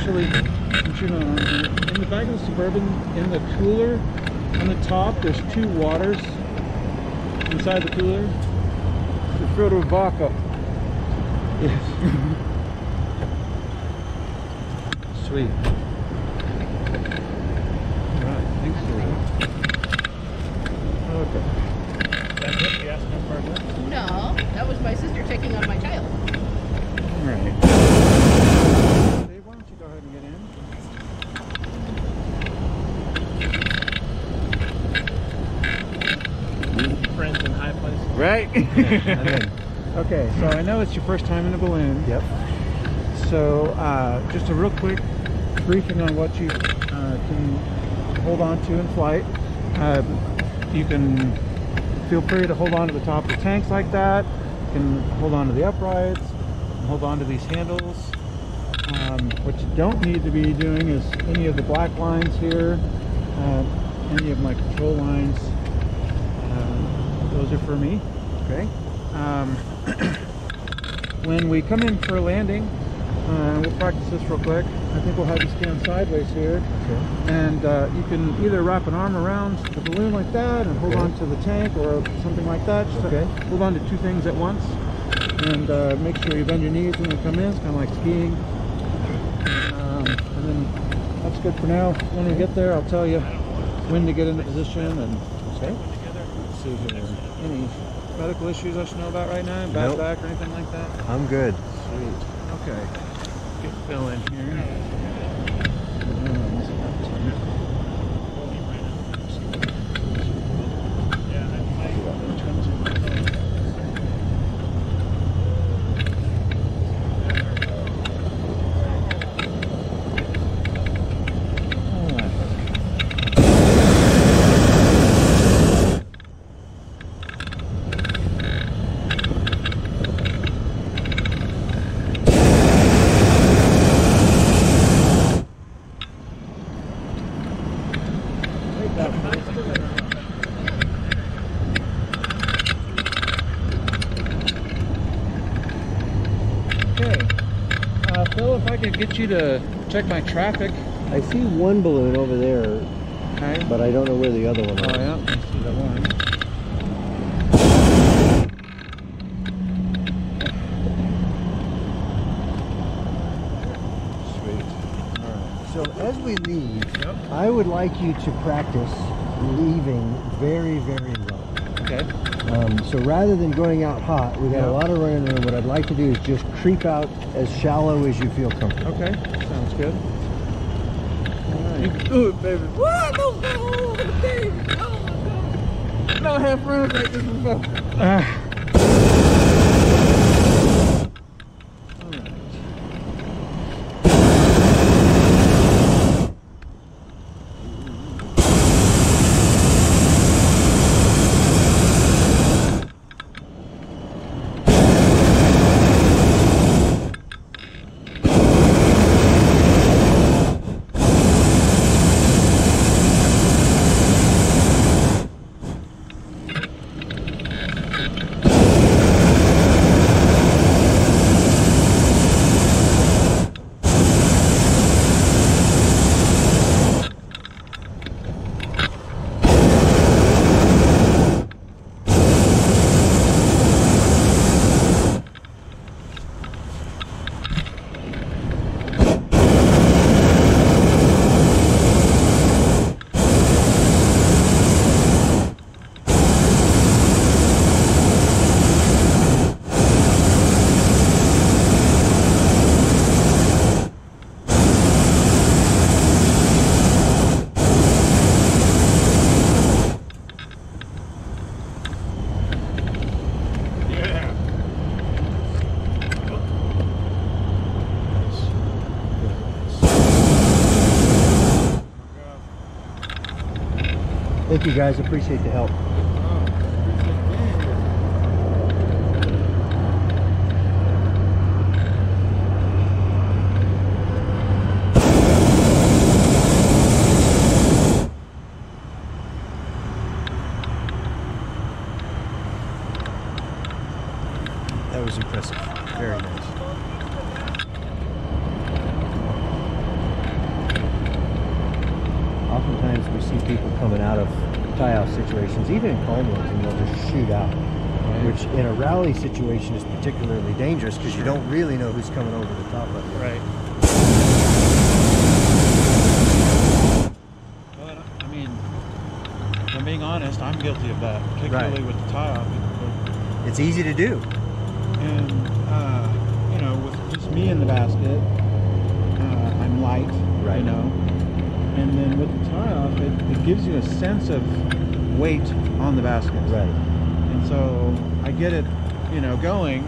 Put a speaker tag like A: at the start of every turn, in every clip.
A: Actually, what you know, in the back of the Suburban, in the cooler, on the top, there's two waters inside the cooler. They're filled with vodka. Yes. Sweet. All right, thanks for that. Okay.
B: That's it? You asked no further?
C: No, that was my sister taking on my child.
A: All right. Dave, why don't you go ahead and get in?
B: Friends in high places.
A: Right.
D: I'm in.
A: okay, so I know it's your first time in a balloon.
D: Yep.
A: So uh, just a real quick briefing on what you uh, can hold on to in flight. Uh, you can feel free to hold on to the top of the tanks like that. You can hold on to the uprights, hold on to these handles. Um, what you don't need to be doing is any of the black lines here, uh, any of my control lines. Uh, those are for me.
D: Okay.
A: Um, when we come in for a landing, uh, we'll practice this real quick. I think we'll have you stand sideways here.
D: Okay.
A: And uh, you can either wrap an arm around the balloon like that and hold
D: Okay.
A: on to the tank or something like that. Just
D: Okay.
A: hold on to two things at once. And uh, make sure you bend your knees when you come in. It's kind of like skiing. Um, and then that's good for now. When we get there, I'll tell you when to get into position and
D: Okay.
A: See here. Any medical issues I should know about right now? Bad
D: Nope.
A: back or anything like that?
D: I'm good.
A: Sweet. Okay. Get Phil in here. Okay. Uh, Phil, if I could get you to check my traffic.
D: I see one balloon over there,
A: Okay.
D: but I don't know where the other one
A: Oh
D: is.
A: yeah, I see that one. Sweet. All right.
D: So as we leave,
A: Yep.
D: I would like you to practice leaving very, very low.
A: Okay.
D: Um, so rather than going out hot, we got
A: Yeah.
D: a lot of running room. What I'd like to do is just creep out as shallow as you feel comfortable.
A: Okay. Sounds good. All right.
B: do it, baby. What? No, no, baby. Oh, my God. No have friends like this before.
A: Ah.
D: Thank you guys. Appreciate the help. That was impressive. Very nice. see people coming out of tie-off situations, even in calm ones, and they'll just shoot out. Which in a rally situation is particularly dangerous because you don't really know who's coming over the top of you.
A: Right. But I mean, if I'm being honest, I'm guilty of that, particularly
D: Right.
A: with the tie off.
D: It's easy to do.
A: And uh, you know, with just me in the basket, uh, I'm light.
D: Right.
A: You know. And then with the tie off, it, it gives you a sense of weight on the basket.
D: Right.
A: And so I get it, you know, going.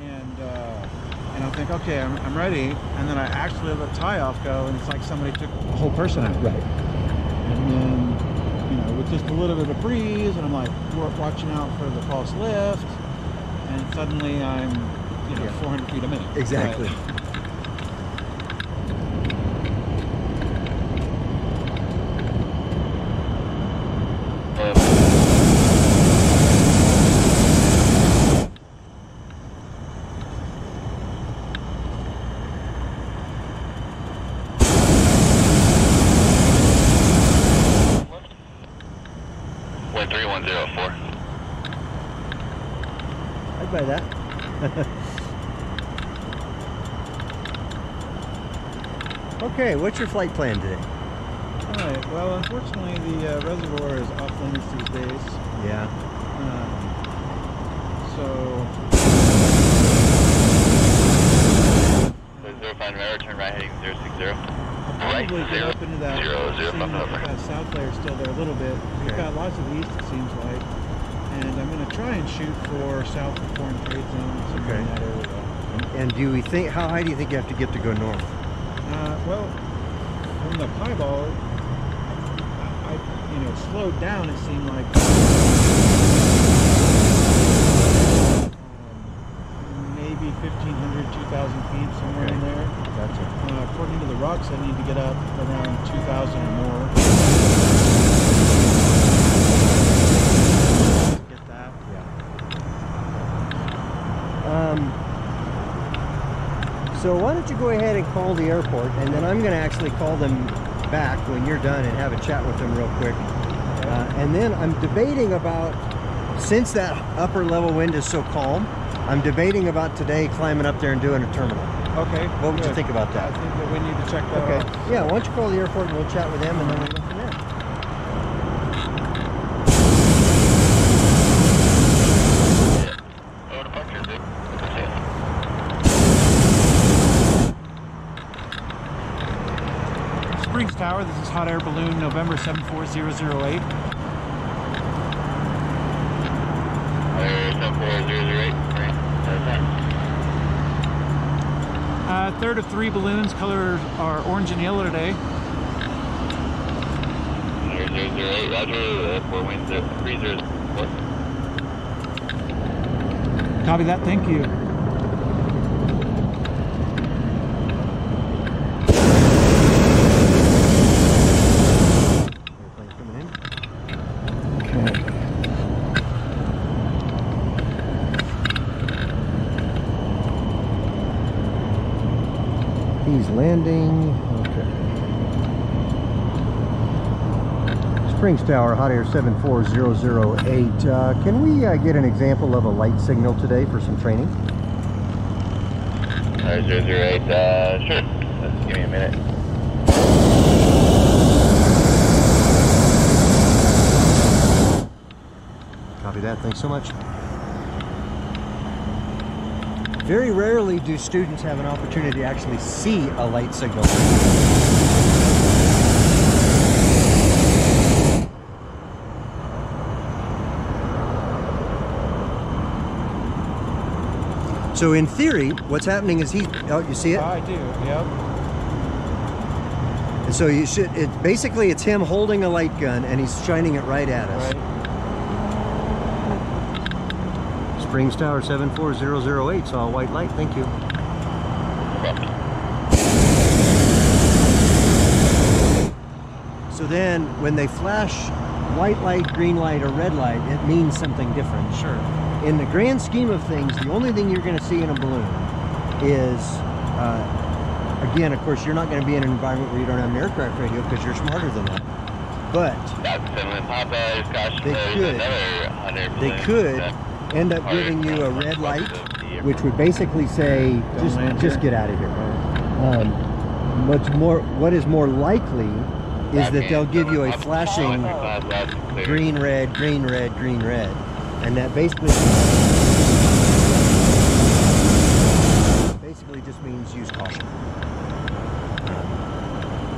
A: And uh, and I'll think, okay, I'm, I'm ready. And then I actually let the tie off go, and it's like somebody took a whole person out.
D: Right.
A: And then, you know, with just a little bit of breeze, and I'm like wa- watching out for the false lift, and suddenly I'm, you know,
D: Yeah.
A: 400 feet a minute.
D: Exactly.
A: Right.
E: One three one zero four.
D: I'd buy that. okay, what's your flight plan today?
A: All right. Well, unfortunately, the uh, reservoir is off limits these days.
D: Yeah.
A: Um, so
E: Zero five November, turn right heading zero six zero.
A: I'll
E: Right,
A: probably get
E: zero,
A: up into that.
E: zero, zero,
A: seeing
E: five
A: that, that south layer still there a little bit. We've got lots of east, it seems like. And I'm going to try and shoot for south of foreign trade zone, somewhere in
D: Okay.
A: that area.
D: And do we think how high do you think you have to get to go north?
A: Uh, well, from the pibal, I, I, you know, slowed down. It seemed like um, maybe 1,500, 2,000 feet, somewhere in there.
D: Gotcha.
A: Uh, according to the rocks, I need to get up around 2,000 or more. Get that.
D: Yeah. Um, so why don't you go ahead and call the airport, and then I'm going to actually call them back when you're done and have a chat with them real quick. Uh, and then I'm debating about, since that upper level wind is so calm, I'm debating about today climbing up there and doing a terminal.
A: Okay.
D: What would you think about that?
A: I think that we need to check that
D: Okay.
A: out.
D: Yeah, why don't you call the airport and we'll chat with them and then we'll go from there.
E: Oh, departure, zip. Yeah.
A: Springs Tower, this is hot air balloon November 74008.
E: Air seven four zero zero eight. Right. That's fine.
A: Uh, third of three balloons, colors are orange and yellow today.
E: Air zero zero eight. Roger. Uh, four wind zero three zero four.
A: Copy that, thank you.
D: Airplane coming in.
A: Okay.
D: He's landing. Okay. Springs Tower, hot air 74008. Uh, can we uh, get an example of a light signal today for some training?
E: Air zero zero eight. Uh, sure. Just give me a minute.
D: Copy that. Thanks so much. Very rarely do students have an opportunity to actually see a light signal. So in theory, what's happening is he, oh, you see it?
A: I do, yep.
D: And so you should, it, basically it's him holding a light gun and he's shining it right at us.
A: Right.
D: Springs Tower 74008 saw a white light, thank you. So then when they flash white light, green light, or red light, it means something different.
A: Sure.
D: In the grand scheme of things, the only thing you're going to see in a balloon is uh, again, of course, you're not going to be in an environment where you don't have an aircraft radio because you're smarter than that. But
E: That's Finland Papa is caution.
D: They could.
E: another hot air
D: they could
E: that
D: end up giving you a red light, which would basically say, just, just get out of here. Um, what's more, what is more likely is that they'll give you a flashing green, red, green, red, green, red, and that basically basically just means use caution.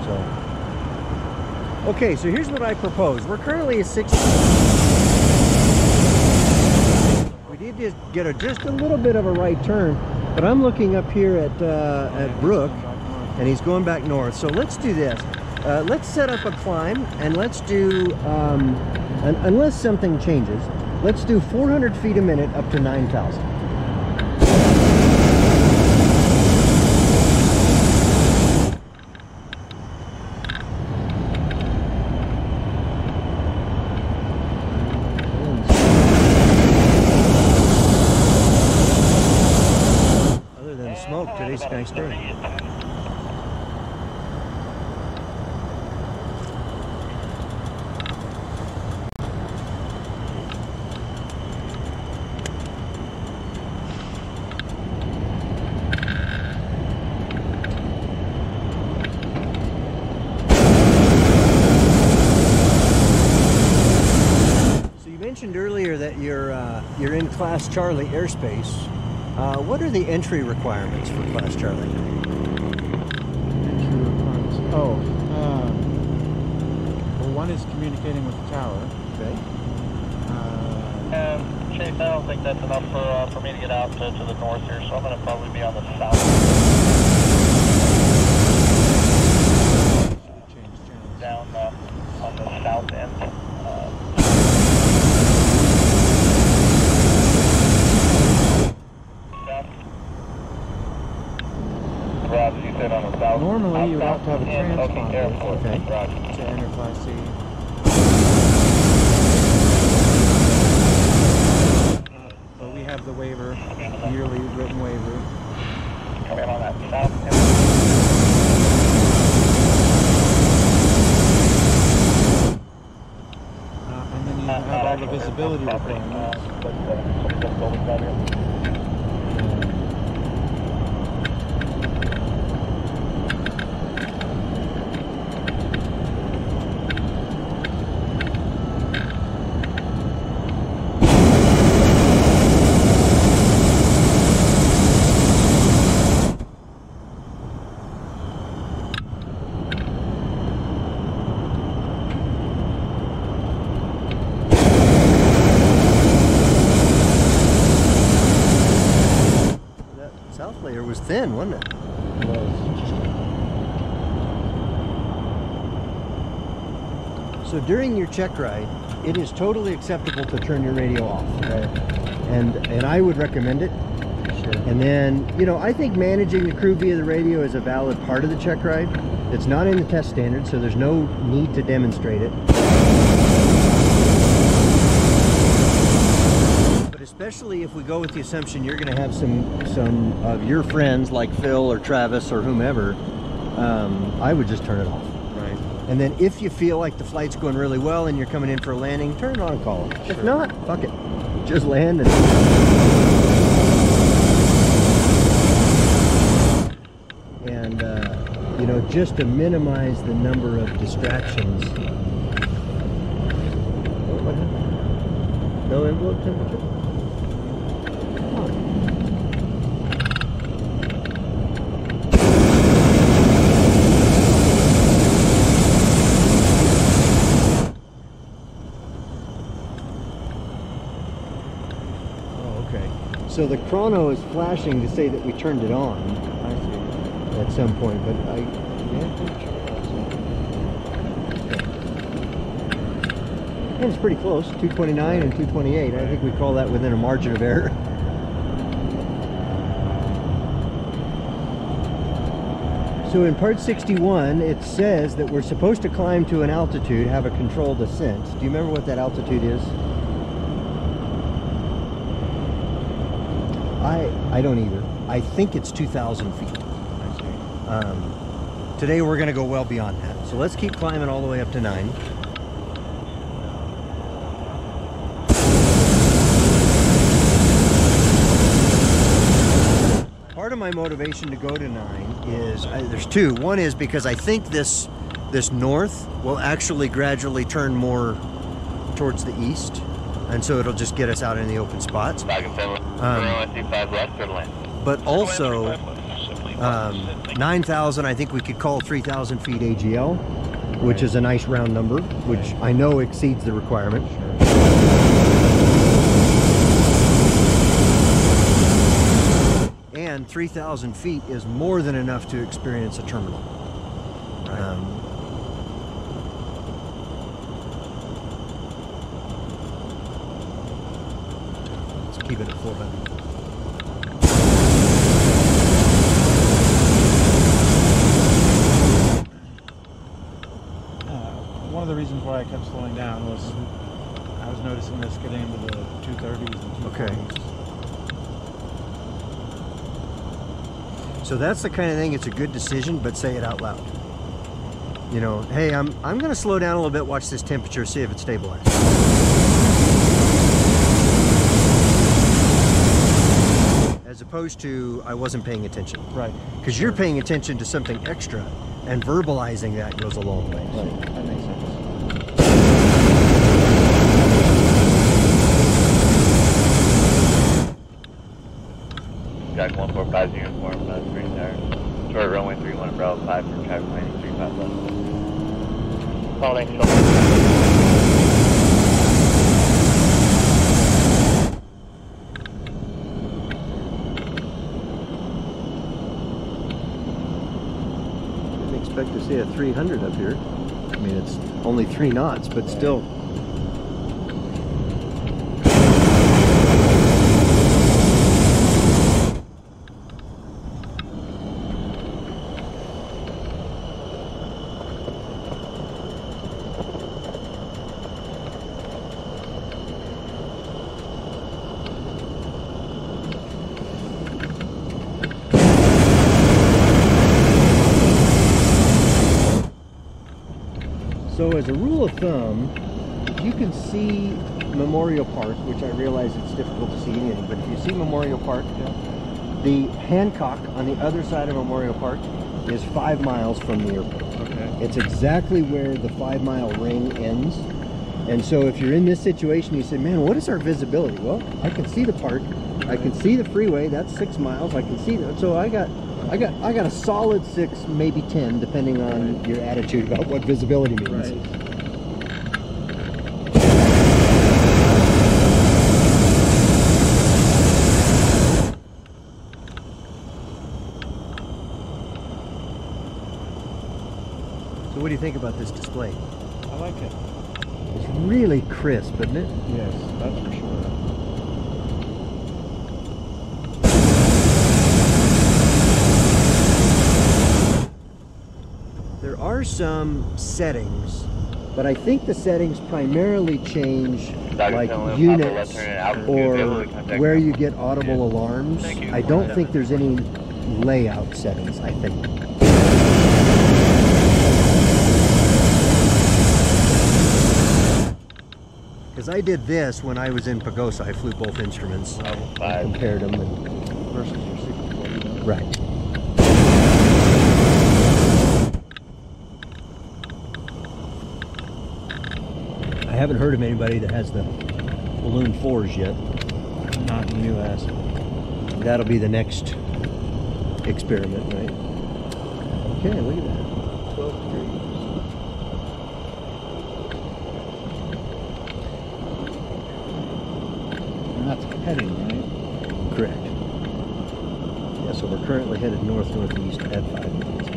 D: So, okay, so here's what I propose. We're currently at 60. Just get a, just a little bit of a right turn, but I'm looking up here at uh, at Brook, and he's going back north. So let's do this. Uh, let's set up a climb, and let's do, um, un- unless something changes, let's do 400 feet a minute up to 9,000. Other than smoke, today's a nice day. So you mentioned earlier that you're uh, you're in Class Charlie airspace. Uh, what are the entry requirements for Class Charlie?
A: Oh, um, well, one is communicating with the tower.
D: Okay.
A: Uh,
F: Um, Chase, I don't think that's enough for uh, for me to get out to, to the north here, so I'm going to probably be on the south.
A: change channels.
F: down uh, on the south end. Uh, south. Roger, you said on the south.
A: Normally, you would
F: south
A: have to have a transponder.
F: Okay, airport.
D: Okay.
F: Roger.
A: To enter Class C. Uh, but we have the waiver, yearly written waiver.
F: Come in on that south.
A: Uh, and then you have all the visibility requirements.
D: Uh, uh, That south layer was thin, wasn't it? So during your check ride, it is totally acceptable to turn your radio off. And and I would recommend it.
A: Sure.
D: And then, you know, I think managing the crew via the radio is a valid part of the check ride. It's not in the test standard, so there's no need to demonstrate it. But especially if we go with the assumption you're going to have some some of your friends like Phil or Travis or whomever, um, I would just turn it off. And then if you feel like the flight's going really well and you're coming in for a landing, turn it on and call it. If not, fuck it. Just land and. And, uh, you know, just to minimize the number of distractions. Oh? No envelope temperature? Oh, okay. So the chrono is flashing to say that we turned it on at some point, but I. Yeah, pretty sure it was. And it's pretty close, 229 and 228. I think we call that within a margin of error. So in part 61, it says that we're supposed to climb to an altitude, have a controlled ascent. Do you remember what that altitude is? I I don't either. I think it's 2,000 feet. Um, today we're going to go well beyond that. So let's keep climbing all the way up to nine. Part of my motivation to go to nine is I, there's two. One is because I think this this north will actually gradually turn more towards the east, and so it'll just get us out in the open spots.
E: Back and seven.
D: Um,
E: 5 left, clear to land.
D: But also, um, 9,000, I think we could call 3,000 feet AGL, which is a nice round number, which I know exceeds the requirement. And 3,000 feet is more than enough to experience a terminal. Um, let's keep it at 400.
A: Uh, one of the reasons why I kept slowing down was I was noticing this getting into the 230s and 240s.
D: Okay. So that's the kind of thing. It's a good decision, but say it out loud. You know, hey, I'm I'm going to slow down a little bit. Watch this temperature, see if it stabilizes. As opposed to I wasn't paying attention,
A: Right.
D: because you're paying attention to something extra, and verbalizing that goes a long way.
A: Right. That makes sense.
E: Jack 145 uniform, uh, three there. Short runway 31 Bravo 5 for traffic landing 35 left.
F: Calling short.
D: Didn't expect to see a 300 up here. I mean, it's only three knots, but still. So as a rule of thumb, you can see Memorial Park, which I realize it's difficult to see anything, but if you see Memorial Park, the Hancock on the other side of Memorial Park is five miles from the airport.
A: Okay.
D: It's exactly where the five mile ring ends. And so if you're in this situation, you say, man, what is our visibility? Well, I can see the park. I can see the freeway. That's six miles. I can see that. So I got, I got, I got a solid six, maybe 10, depending on your attitude about what visibility means.
A: Right.
D: So what do you think about this display?
A: I like it.
D: It's really crisp, isn't it?
A: Yes, that's for sure.
D: There are some settings, but I think the settings primarily change like units
E: left turn at altitude,
D: or
E: able to contact
D: where you get audible alarms. I don't think there's any layout settings, I think. Because I did this when I was in Pagosa. I flew both instruments,
E: 5.
D: compared them. And,
A: Versus your secret 40.
D: right. I haven't heard of anybody that has the balloon fours yet.
A: Not in the US.
D: That'll be the next experiment, right? Okay, look at that. 12 degrees.
A: And that's heading, right?
D: Correct. Yeah, so we're currently headed north-northeast at 5 miles.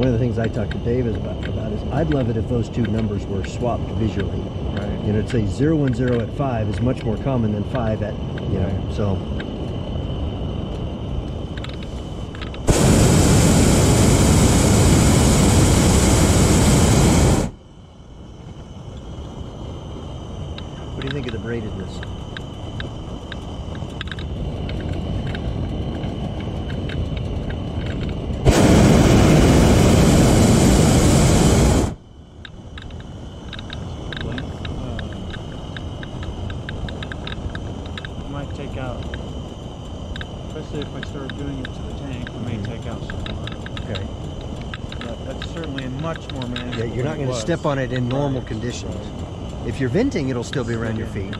D: One of the things I talked to Dave is about, about I'd love it if those two numbers were swapped visually.
A: Right.
D: You know, to say 010 at 5 is much more common than 5 at, you know, so. might take out,
A: especially if I start doing it to the tank, we may mm-hmm. take out some water.
D: Okay.
A: But that's certainly much more manageable.
D: Yeah, you're not going to step on it in normal conditions. If you're venting, it'll still be around your feet.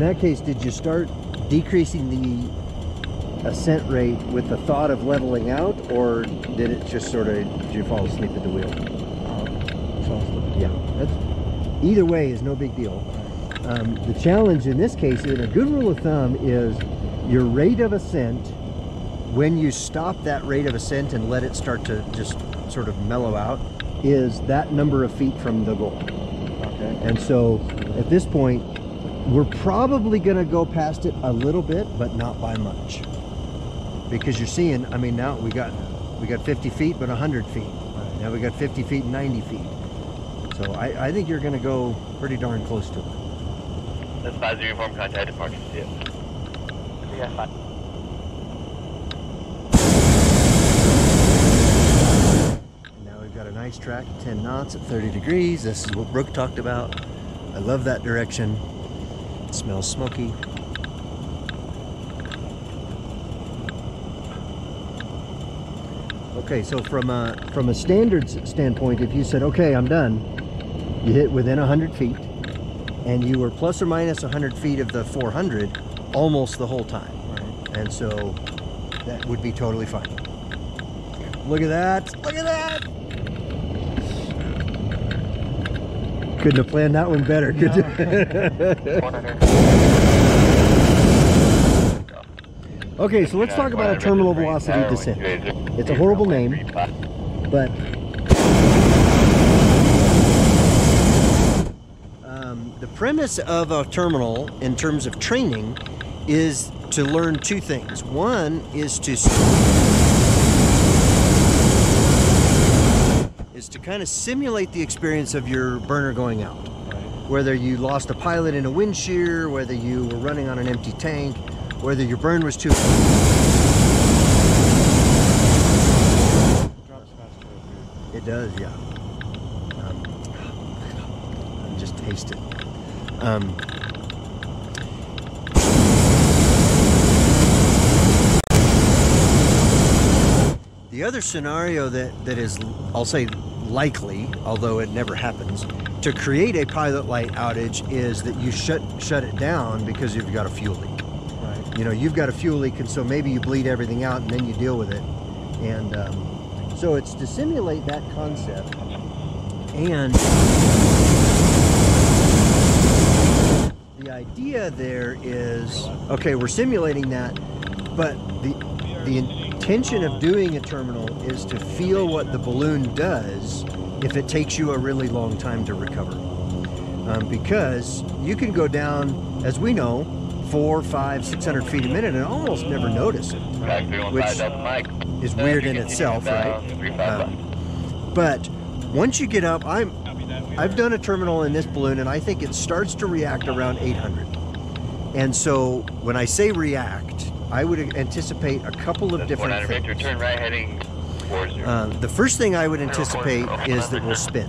D: That case, did you start decreasing the ascent rate with the thought of leveling out, or did it just sort of did you fall asleep at the wheel? Yeah, that's either way is no big deal. Um, the challenge in this case, and a good rule of thumb, is your rate of ascent. When you stop that rate of ascent and let it start to just sort of mellow out, is that number of feet from the goal.
A: Okay.
D: And so at this point, we're probably going to go past it a little bit, but not by much. Because you're seeing, I mean, now we got we got 50 feet, but 100 feet. Now we got 50 feet, and 90 feet. So I, I think you're going to go pretty darn close to it.
E: That's 5 uniform contact departure. See ya.
F: Yeah, fine.
D: And now we've got a nice track, 10 knots at 30 degrees. This is what Brooke talked about. I love that direction. It smells smoky. Okay, so from a from a standards standpoint, if you said, "Okay, I'm done," you hit within 100 feet, and you were plus or minus 100 feet of the 400 almost the whole time, Right. and so that would be totally fine. Look at that! Look at that! Couldn't have planned that one better, could you? okay, so let's talk about a terminal velocity descent. It's a horrible name, but um, the premise of a terminal in terms of training is to learn two things. One is to is to kind of simulate the experience of your burner going out. Whether you lost a pilot in a wind shear, whether you were running on an empty tank, whether your burn was too. It does, yeah. Um, just taste it. Um, the other scenario that, that is, I'll say, likely, although it never happens, to create a pilot light outage is that you shut shut it down because you've got a fuel leak.
A: Right.
D: You know, you've got a fuel leak, and so maybe you bleed everything out, and then you deal with it. And um, so it's to simulate that concept, and the idea there is okay, we're simulating that, but the the intention of doing a terminal is to feel what the balloon does if it takes you a really long time to recover. Um, because you can go down, as we know, four, five, six hundred feet a minute and almost never notice it.
E: 315
D: Which is weird in itself, right? Um, but once you get up, I'm I've done a terminal in this balloon, and I think it starts to react around 800. And so when I say react, I would anticipate a couple of different
E: 400 Victor,
D: things.
E: turn right heading
D: Uh, the first thing I would anticipate is that we'll spin.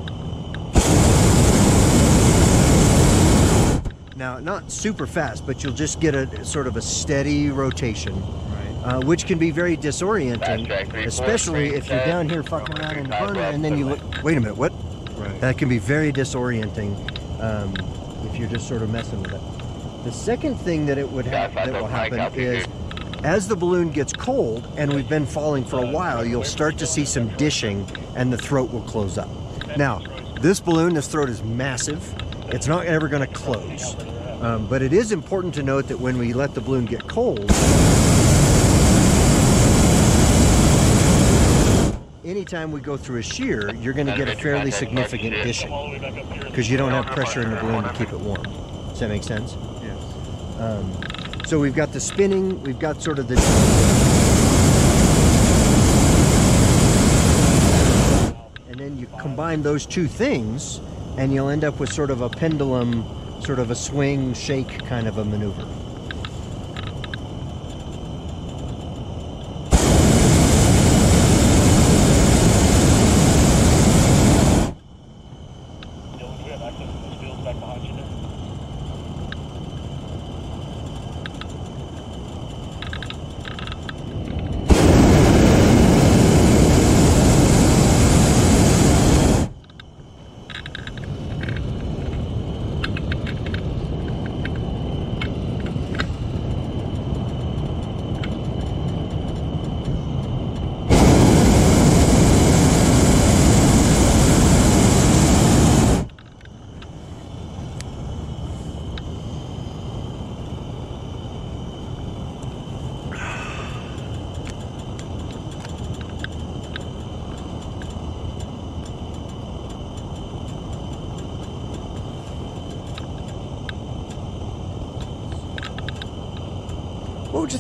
D: Now, not super fast, but you'll just get a sort of a steady rotation,
A: Right.
D: uh, which can be very disorienting,
E: three, four,
D: especially
E: three,
D: if you're down here fucking around in the
E: left,
D: and then you look. Wait a minute, what?
A: Right.
D: That can be very disorienting um, if you're just sort of messing with it. The second thing that it would
E: five
D: that will happen is as the balloon gets cold and we've been falling for a while, you'll start to see some dishing and the throat will close up. Now, this balloon, this throat is massive. It's not ever going to close. Um, but it is important to note that when we let the balloon get cold, anytime we go through a shear, you're going to get a fairly significant dishing because you don't have pressure in the balloon to keep it warm. Does that make sense?
A: Yes.
D: Um, so we've got the spinning, we've got sort of the... And then you combine those two things and you'll end up with sort of a pendulum, sort of a swing, shake kind of a maneuver.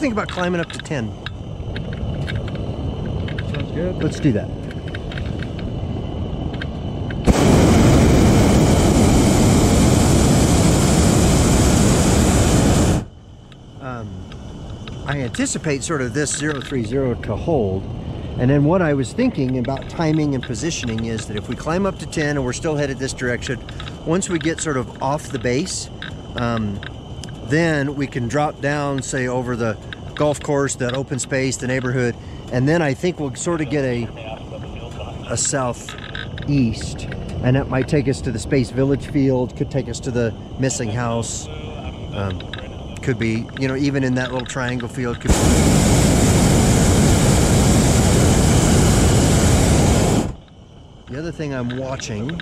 D: Think about climbing up to 10?
A: Sounds good.
D: Let's do that. Um, I anticipate sort of this 030 to hold. And then what I was thinking about timing and positioning is that if we climb up to 10 and we're still headed this direction, once we get sort of off the base, um, then we can drop down, say, over the golf course, that open space, the neighborhood, and then I think we'll sort of get a a southeast, and that might take us to the Space Village field, could take us to the missing house, um, could be, you know, even in that little triangle field. Could be the other thing I'm watching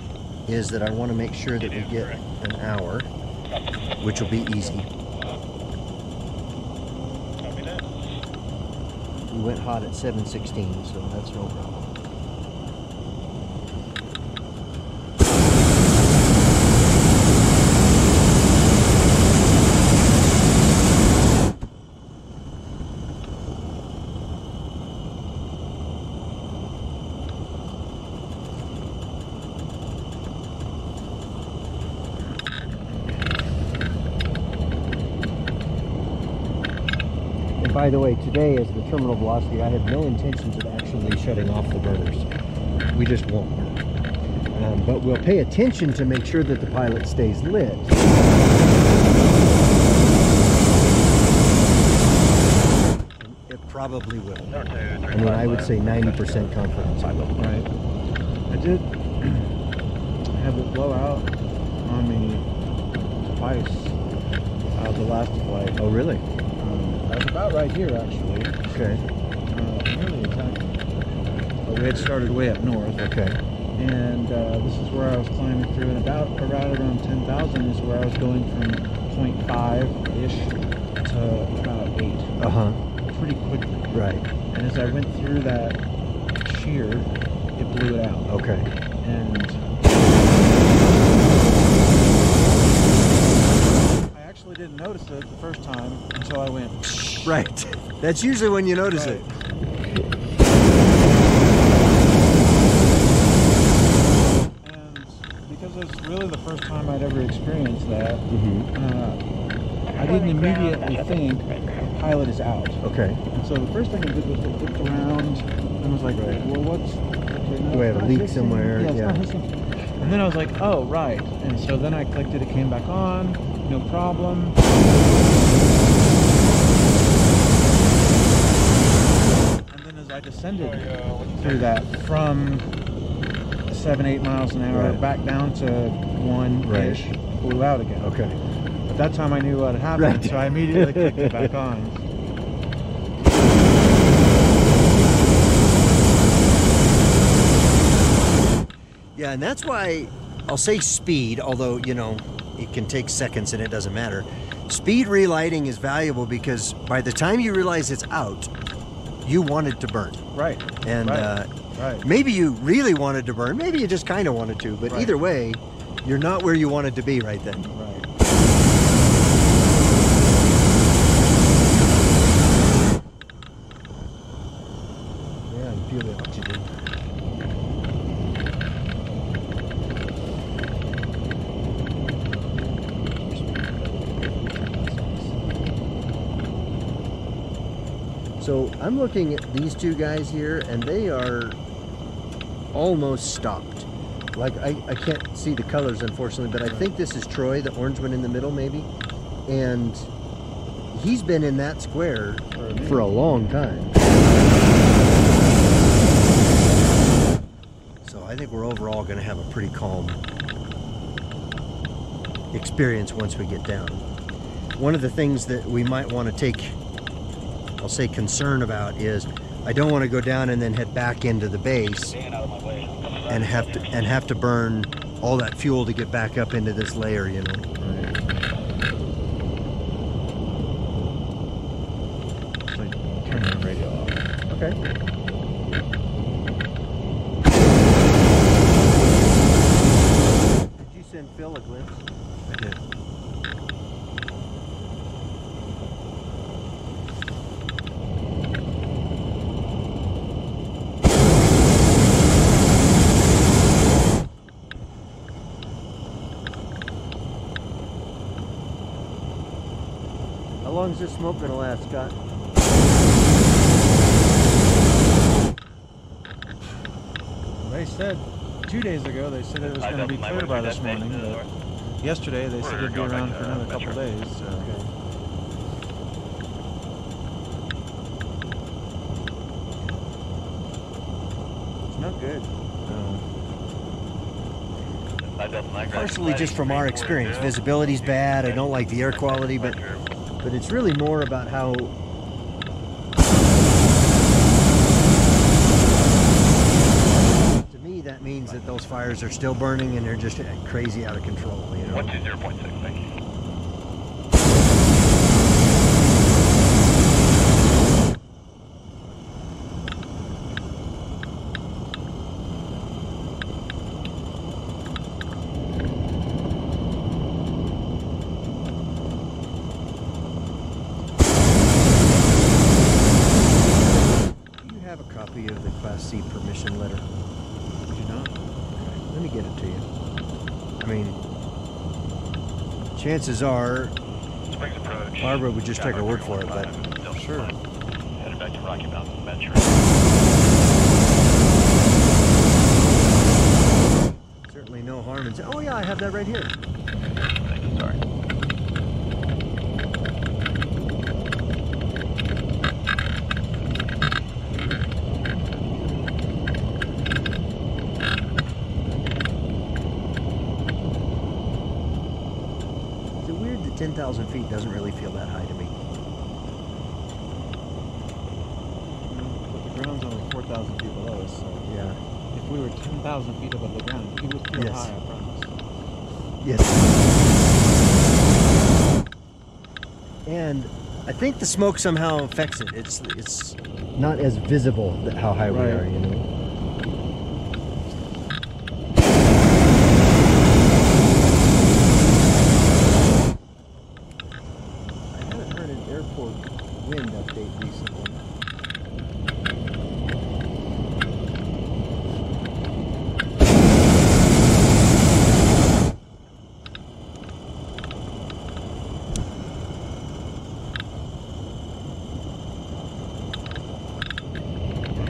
D: is that I want to make sure that we get an hour, which will be easy.
F: Copy that.
D: We went hot at 7:16, so that's no problem. By the way, today is the terminal velocity, I have no intentions of actually shutting off the burners. We just won't. Um, but we'll pay attention to make sure that the pilot stays lit. It probably will. I mean, I would say 90% confidence I will.
A: Right. I did have it blow out on me twice uh, the last flight.
D: Oh, really?
A: I was about right here actually.
D: Okay.
A: Uh, nearly exactly. But we had started way up north.
D: Okay.
A: And uh, this is where I was climbing through, and about around around 10,000 is where I was going from 0.5 ish to about 8
D: Uh huh.
A: pretty quickly.
D: Right.
A: And as I went through that shear, it blew it out.
D: Okay.
A: And I actually didn't notice it the first time until I went.
D: Right. That's usually when you notice
A: Right.
D: it.
A: And because it's really the first time I'd ever experienced that,
D: Mm-hmm.
A: uh, I didn't immediately think pilot is out.
D: Okay.
A: And so the first thing I did was to look around and I was like, well, what's. Okay, no,
D: Do we
A: it's
D: have a leak
A: hissing.
D: somewhere?
A: Yeah,
D: Yeah.
A: And then I was like, oh, right. And so then I clicked it, it came back on, no problem. And then as I descended through that from seven, eight miles an hour
D: Right.
A: back down to one ish, blew out again.
D: Okay.
A: But that time I knew what had happened,
D: Right.
A: so I immediately clicked it back on.
D: Yeah, and that's why I'll say speed, although, you know, it can take seconds and it doesn't matter. Speed relighting is valuable because by the time you realize it's out, you wanted to burn.
A: Right.
D: And
A: right.
D: uh,
A: right.
D: maybe you really wanted to burn, maybe you just kind of wanted to, but
A: Right.
D: either way, you're not where you wanted to be right then.
A: Right.
D: Yeah, and feel the oxygen. So I'm looking at these two guys here, and they are almost stopped. Like I, I can't see the colors unfortunately, but I think this is Troy, the orange one in the middle, maybe. And he's been in that square for a long time. So I think we're overall going to have a pretty calm experience once we get down. One of the things that we might want to take, say concern about is I don't want to go down and then head back into the base and have to and have to burn all that fuel to get back up into this layer, you know.
A: So turn the radio off.
D: Okay. Did you send Phil a Glympse?
A: I did.
D: How long is this smoke gonna last, Scott?
A: They said two days ago they said it was going to be clear by this morning, but yesterday they said
E: We're
A: it'd be around for another couple days. So.
D: It's not good. Partially just from our experience. Visibility's bad. I don't like the air quality, but but it's really more about how to me that those fires are still burning and they're just crazy out of control. You know.
E: One two zero point six, thank you.
D: Do you have a copy of the Class C permission letter?
A: Would you not?
D: Let me get it to you. I mean, chances are Barbara would just take our word for it, but
A: Sure.
F: Headed back to Rocky Mountain Metro.
D: certainly no harm in. Oh yeah, I have that right here.
F: Thank you, sorry.
D: Is it weird that 10,000 feet doesn't really feel that high to me?
A: But the ground's only 4,000 feet below us, so
D: Yeah.
A: if we were 10,000 feet above the ground, it would feel
D: Yes.
A: high, I promise.
D: Yes. And I think the smoke somehow affects it. It's it's not as visible that how high we are, you know. I haven't heard an airport wind update recently.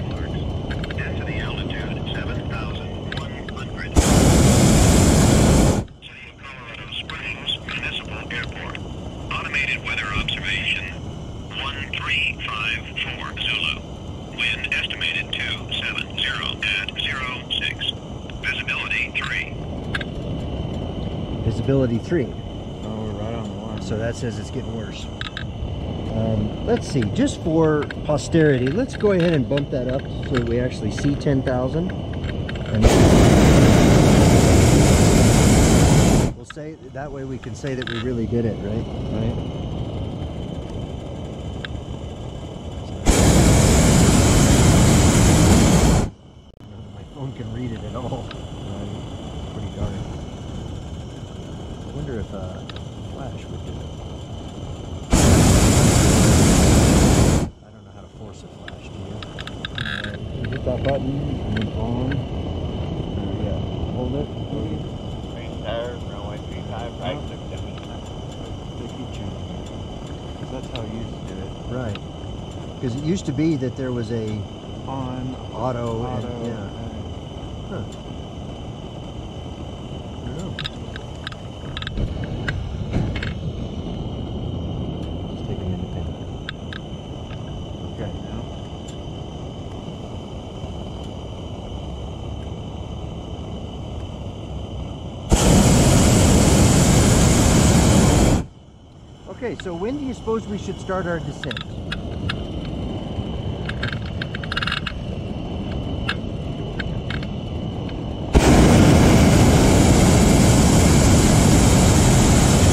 G: Density altitude 7,100. City of Colorado Springs Municipal Airport. Automated weather observation 1354 Zulu. Wind estimated 270 at 06. Visibility 3.
D: Visibility three.
A: Oh, we're right on the line.
D: So that says it's getting worse. Um, let's see, just for posterity, let's go ahead and bump that up so that we actually see 10,000. And we'll say that way we can say that we really did it, right?
A: right?
D: My phone can read it at all. Pretty dark. I wonder if uh, flash would do it. I don't know how to force a flash, do you?
A: Uh, you hit that button and then on. Uh, yeah, hold it.
E: Green tires, runway three five, right,
A: Uh-huh.
E: six seven.
A: They keep changing it. 'Cause that's how you used to it.
D: Right. Because it used to be that there was a
A: On
D: auto,
A: auto.
D: and, yeah.
A: uh,
D: I don't know. Let's take them independent. Okay. Okay, so when do you suppose we should start our descent?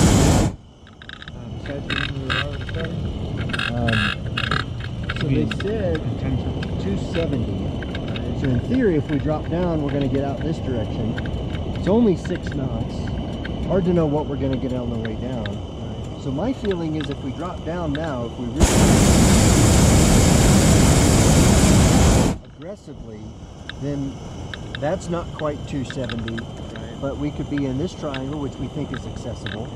A: Uh, besides the one we were already starting.
D: Um, so they said
A: Intention.
D: 270. So in theory, if we drop down, we're going to get out this direction. It's only six knots. Hard to know what we're going to get on the way down. So my feeling is if we drop down now, if we really aggressively, then that's not quite 270. But we could be in this triangle, which we think is accessible.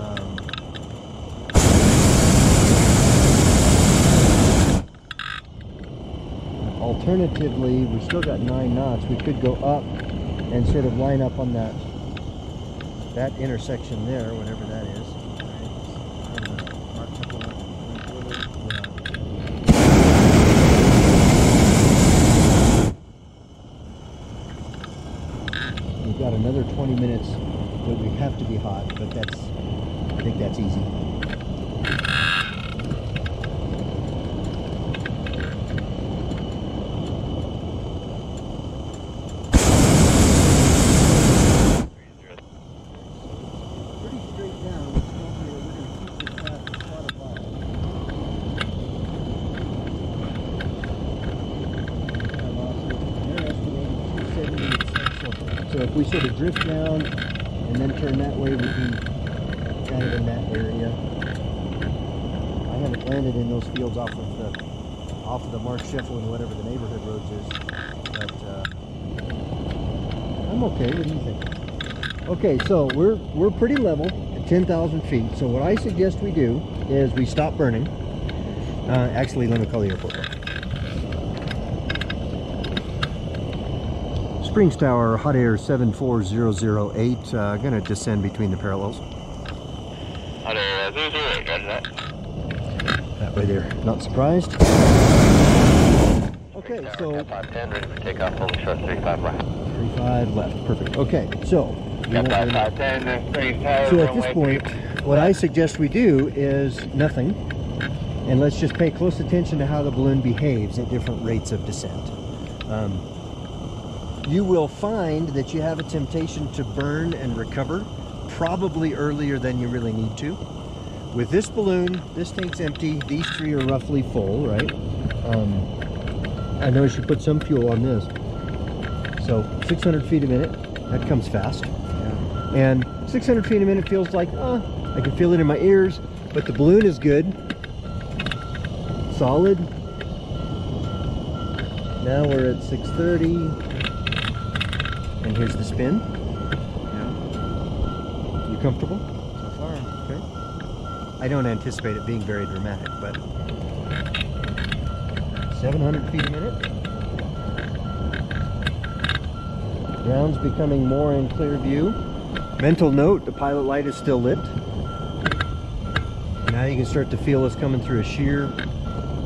D: Um, Alternatively, we still got nine knots. We could go up and sort of line up on that that intersection there, whatever that is. We've got another 20 minutes, but we have to be hot, but that's, I think that's easy. Pretty straight down, which tells me that we're going to keep this path for quite a while. They're estimating 270 accessible. So if we sort of drift down and then turn that way, we'd be kind of in that area. I haven't landed in those fields off of the off of the Marksheffel, whatever the neighborhood roads is, but uh, I'm okay. What do you think? Okay, so we're we're pretty level at 10,000 feet. So what I suggest we do is we stop burning. Uh, actually, let me call the airport. Springs Tower, hot air 74008. Uh, going to descend between the parallels.
E: Hot air, uh, 008, roger that.
D: That way they're not surprised. Okay,
E: Tower,
D: so
E: Cat 510, ready for takeoff, holding short 35 right.
D: 35 left. Perfect. Okay, so we
E: Cat
D: won't
E: 5,
D: burn out.
E: 510, Springs Tower,
D: So at this
E: runway
D: point, what I suggest we do is nothing, and let's just pay close attention to how the balloon behaves at different rates of descent. Um, you will find that you have a temptation to burn and recover probably earlier than you really need to. With this balloon, this tank's empty, these three are roughly full, right? Um, I noticed you should put some fuel on this. So 600 feet a minute, that comes fast. And 600 feet a minute feels like, uh, I can feel it in my ears, but the balloon is good. Solid. Now we're at 630. Here's the spin.
A: Yeah.
D: You comfortable?
A: So far.
D: Okay. I don't anticipate it being very dramatic, but 700 feet a minute. Ground's becoming more in clear view. Mental note, the pilot light is still lit. Now you can start to feel us coming through a shear.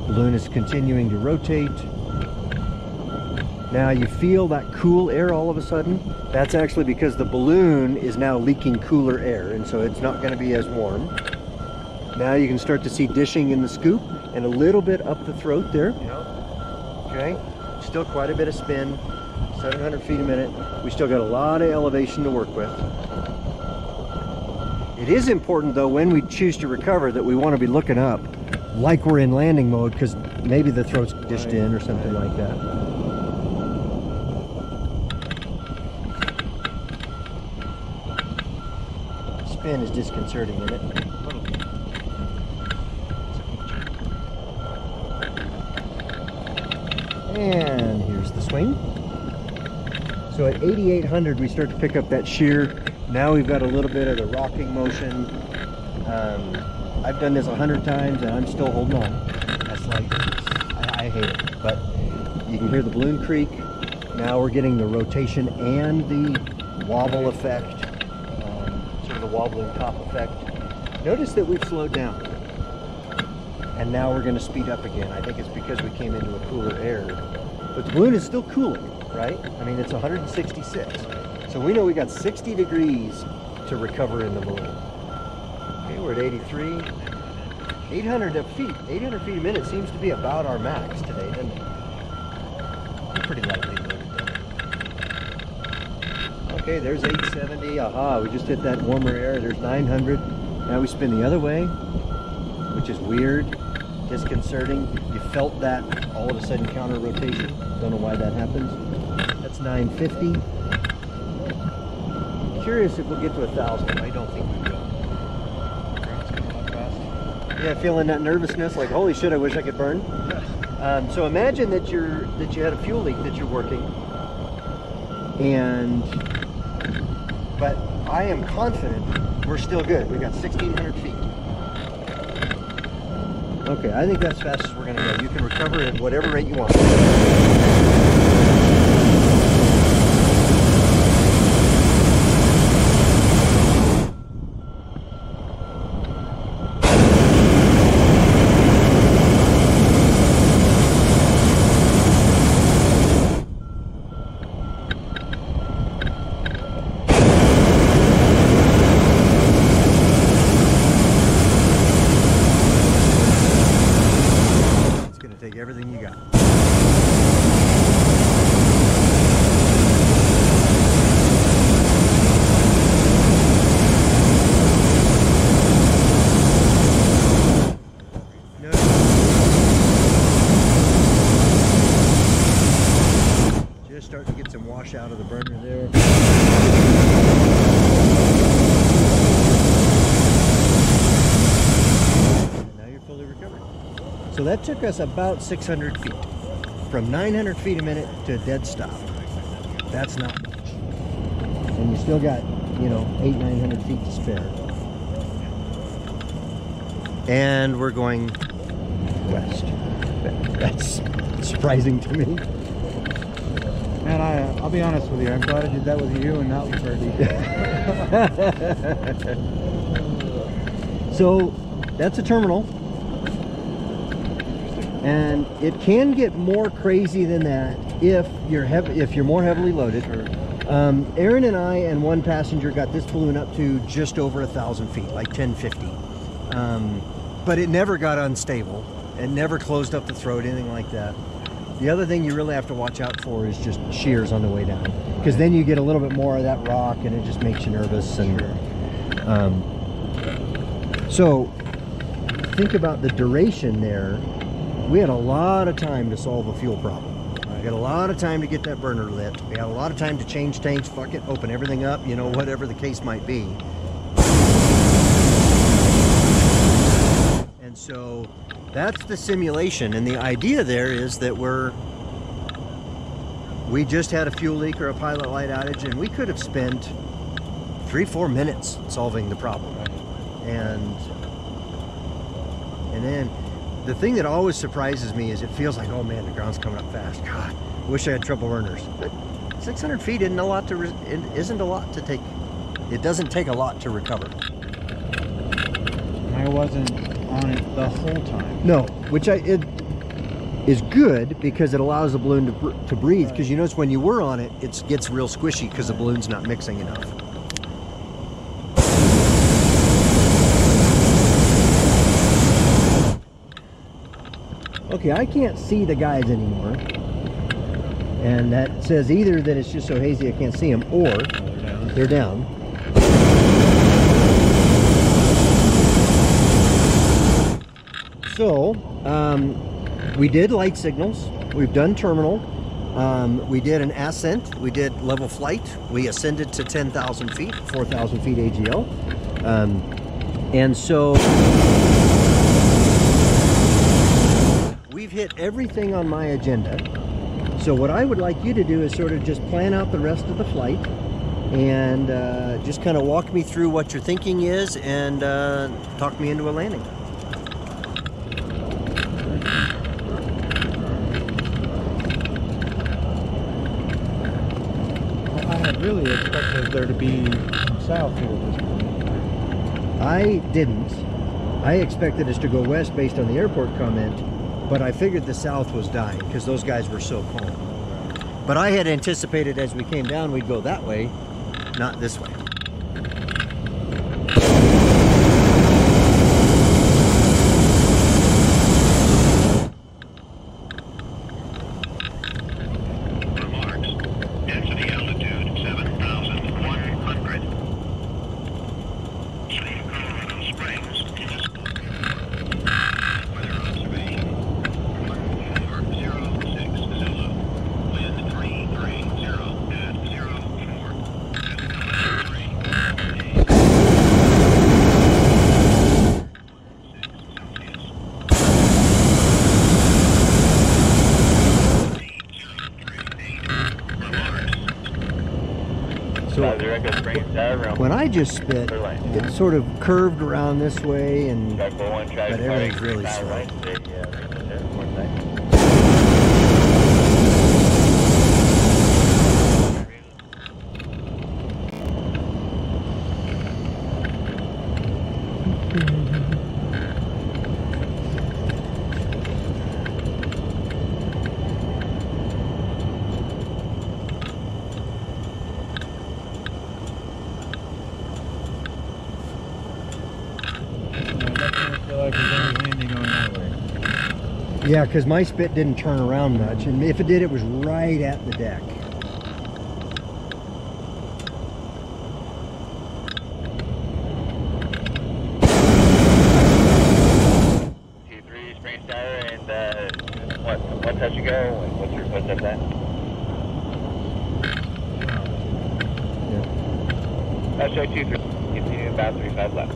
D: Balloon is continuing to rotate. Now you feel that cool air all of a sudden. That's actually because the balloon is now leaking cooler air, and so it's not going to be as warm. Now you can start to see dishing in the scoop and a little bit up the throat there. Okay, still quite a bit of spin, 700 feet a minute. We still got a lot of elevation to work with. It is important though when we choose to recover that we want to be looking up like we're in landing mode because maybe the throat's dished in or something like that. Is disconcerting, isn't it? And here's the swing. So at 8,800, we start to pick up that shear. Now we've got a little bit of the rocking motion. Um, I've done this a hundred times and I'm still holding on. That's flight. I, I hate it, but you can hear the balloon creak. Now we're getting the rotation and the wobble effect, wobbling top effect. Notice that we've slowed down. And now we're going to speed up again. I think it's because we came into a cooler air. But the balloon is still cooling, right? I mean, it's 166. So we know we got 60 degrees to recover in the balloon. Okay, we're at 83. 800 feet, 800 feet a minute seems to be about our max today, doesn't it? Pretty though. Okay, there's 870. Aha, we just hit that warmer air. There's 900. Now we spin the other way, which is weird, disconcerting. You felt that all of a sudden counter rotation. Don't know why that happens. That's 950. Curious if we'll get to a thousand. I don't think we will. Yeah, feeling that nervousness, like holy shit, I wish I could burn. Um, so imagine that you're that you had a fuel leak that you're working, and I am confident we're still good. We got 1,600 feet. Okay, I think that's as fast as we're gonna go. You can recover at whatever rate you want. It's gonna take everything you got. No. Just starting to get some wash out of the burner there. And now you're fully recovered. So that took us about 600 feet. From 900 feet a minute to a dead stop. That's not much. And you still got, you know, eight, 900 feet to spare. And we're going west. That's surprising to me.
A: And I, uh, I'll be honest with you, I'm glad I did that with you and not with Birdie.
D: So that's a terminal. And it can get more crazy than that if you're heavy, if you're more heavily loaded. Um, Aaron and I and one passenger got this balloon up to just over a thousand feet, like 1050. Um, but it never got unstable. It never closed up the throat, anything like that. The other thing you really have to watch out for is just shears on the way down, because then you get a little bit more of that rock, and it just makes you nervous. And um, so, think about the duration there. We had a lot of time to solve a fuel problem. We had a lot of time to get that burner lit. We had a lot of time to change tanks, fuck it, open everything up, you know, whatever the case might be. And so that's the simulation. And the idea there is that we're we just had a fuel leak or a pilot light outage and we could have spent three, four minutes solving the problem. And and then the thing that always surprises me is it feels like, oh man, the ground's coming up fast. God, wish I had trouble burners. But 600 feet isn't a lot to it isn't a lot to take. It doesn't take a lot to recover.
A: I wasn't on it the whole time.
D: No, which I it is good because it allows the balloon to, to breathe. Because you notice when you were on it, it gets real squishy because the balloon's not mixing enough. Okay, I can't see the guys anymore. And that says either that it's just so hazy I can't see them, or they're down. So, um, we did light signals. We've done terminal. Um, we did an ascent. We did level flight. We ascended to 10,000 feet, 4,000 feet AGL. Um, and so we've hit everything on my agenda. So what I would like you to do is sort of just plan out the rest of the flight and uh, just kind of walk me through what your thinking is and uh, talk me into a landing.
A: I had really expected there to be south here at this point.
D: I didn't. I expected us to go west based on the airport comment, but I figured the south was dying because those guys were so calm. But I had anticipated as we came down we'd go that way, not this way.
G: Remarks. Density altitude 7,100. City of Colorado Springs, municipal. Weather observation. 1406 Zulu. Wind 330 at 04.
D: So
E: Five zero, Echo Springs Tower, round
D: when I just spit, it sort of curved around this way and
E: Track 41, track
D: But everything's really
E: 5,
D: slow.
E: right, stay, uh, right there, one sec.
A: I definitely feel like there's any landing going that way.
D: Yeah, because my spit didn't turn around much, and if it did, it was right at the deck.
E: T3 Springs Tower, and uh, what, what touch you go, and what's your, what's that plan? I'll show you 2-3, continue about 35 left.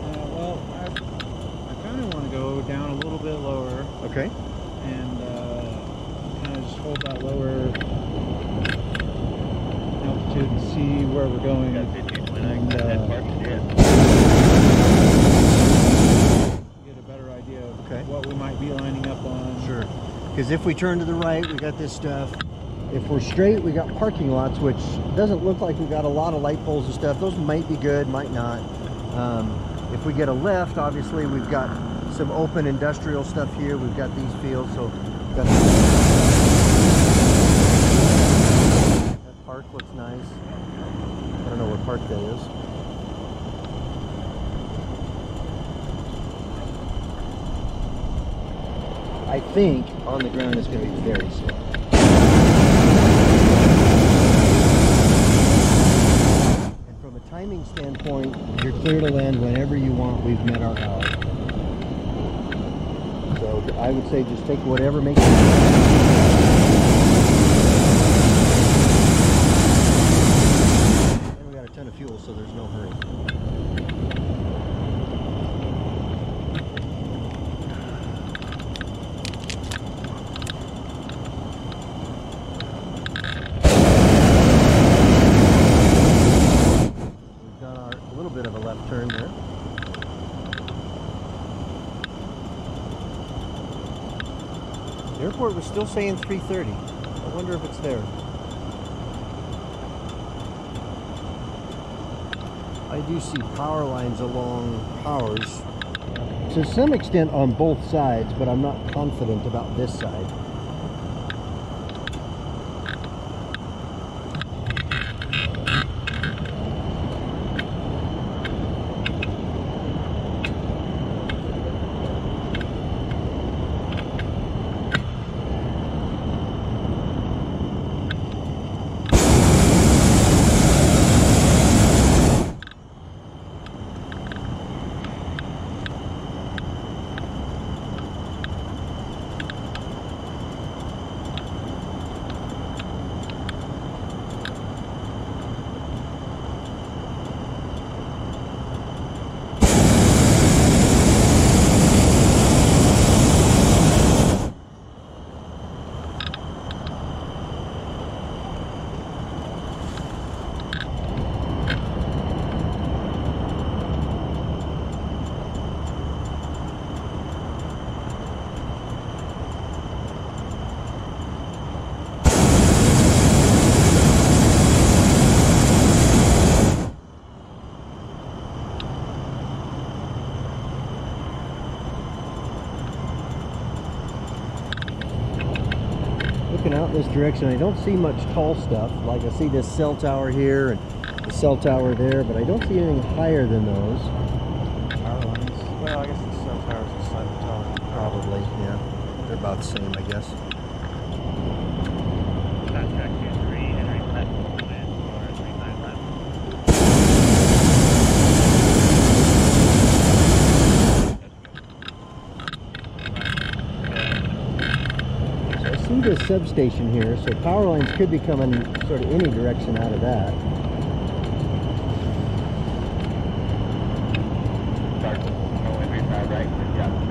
A: Uh, well, I, I kind of want to go down a little bit lower
D: Okay.
A: and uh, kind of just hold that lower altitude and see where we're going.
E: Got 1529,
A: And,
E: that
A: uh,
E: park is in.
A: get a better idea of
D: Okay.
A: what we might be lining up on.
D: Sure. Because if we turn to the right, we got this stuff. If we're straight, we got parking lots, which doesn't look like we've got a lot of light poles and stuff. Those might be good, might not. Um, if we get a left, obviously we've got some open industrial stuff here. We've got these fields, so that park looks nice. I don't know what park that is. I think on the ground it's going to be very slow. And from a timing standpoint, you're clear to land whenever you want. We've met our hour. So I would say just take whatever makes And we got a ton of fuel, so there's no hurry. We've done our a little bit of a left turn there. The airport was still saying 3:30. I wonder if it's there. I do see power lines along powers to some extent on both sides, but I'm not confident about this side. Direction. I don't see much tall stuff. Like I see this cell tower here and the cell tower there, but I don't see anything higher than those.
A: Power lines. Well, I guess the cell towers are slightly taller.
D: Probably, yeah. They're about the same, I guess.
E: Contract two three, Henry Pet, land for three nine left.
D: So I see this substation here, so power lines could be coming sort of any direction out of that.
E: Start, runway three five right, good job.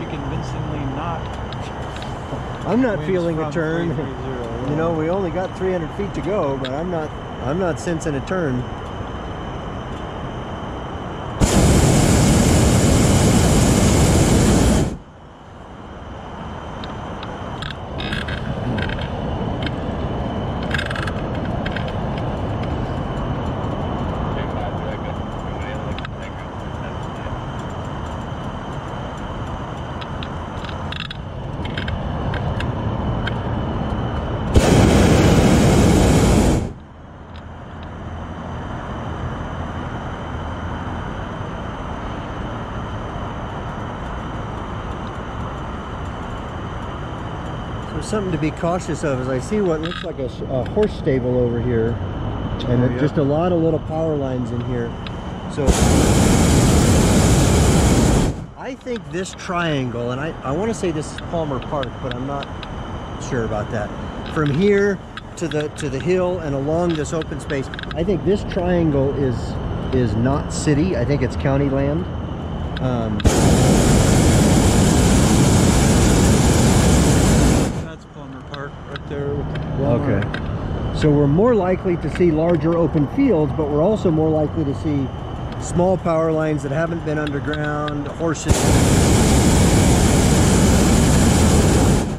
A: You convincingly not.
D: I'm not feeling a turn.
A: 330,
D: You know, we only got 300 feet to go, but I'm not I'm not sensing a turn.
E: Three five, very good. Everybody else, like, thank you. That's it.
D: So something to be cautious of is I see what looks like a horse stable over here, and
A: Oh, yeah.
D: just a lot of little power lines in here. So I think this triangle, and I, I want to say this is Palmer Park, but I'm not sure about that. From here to the to the hill and along this open space, I think this triangle is is not city. I think it's county land. Um,
A: That's Plummer Park right there. With Walmart.
D: Okay. So we're more likely to see larger open fields, but we're also more likely to see small power lines that haven't been underground, horses.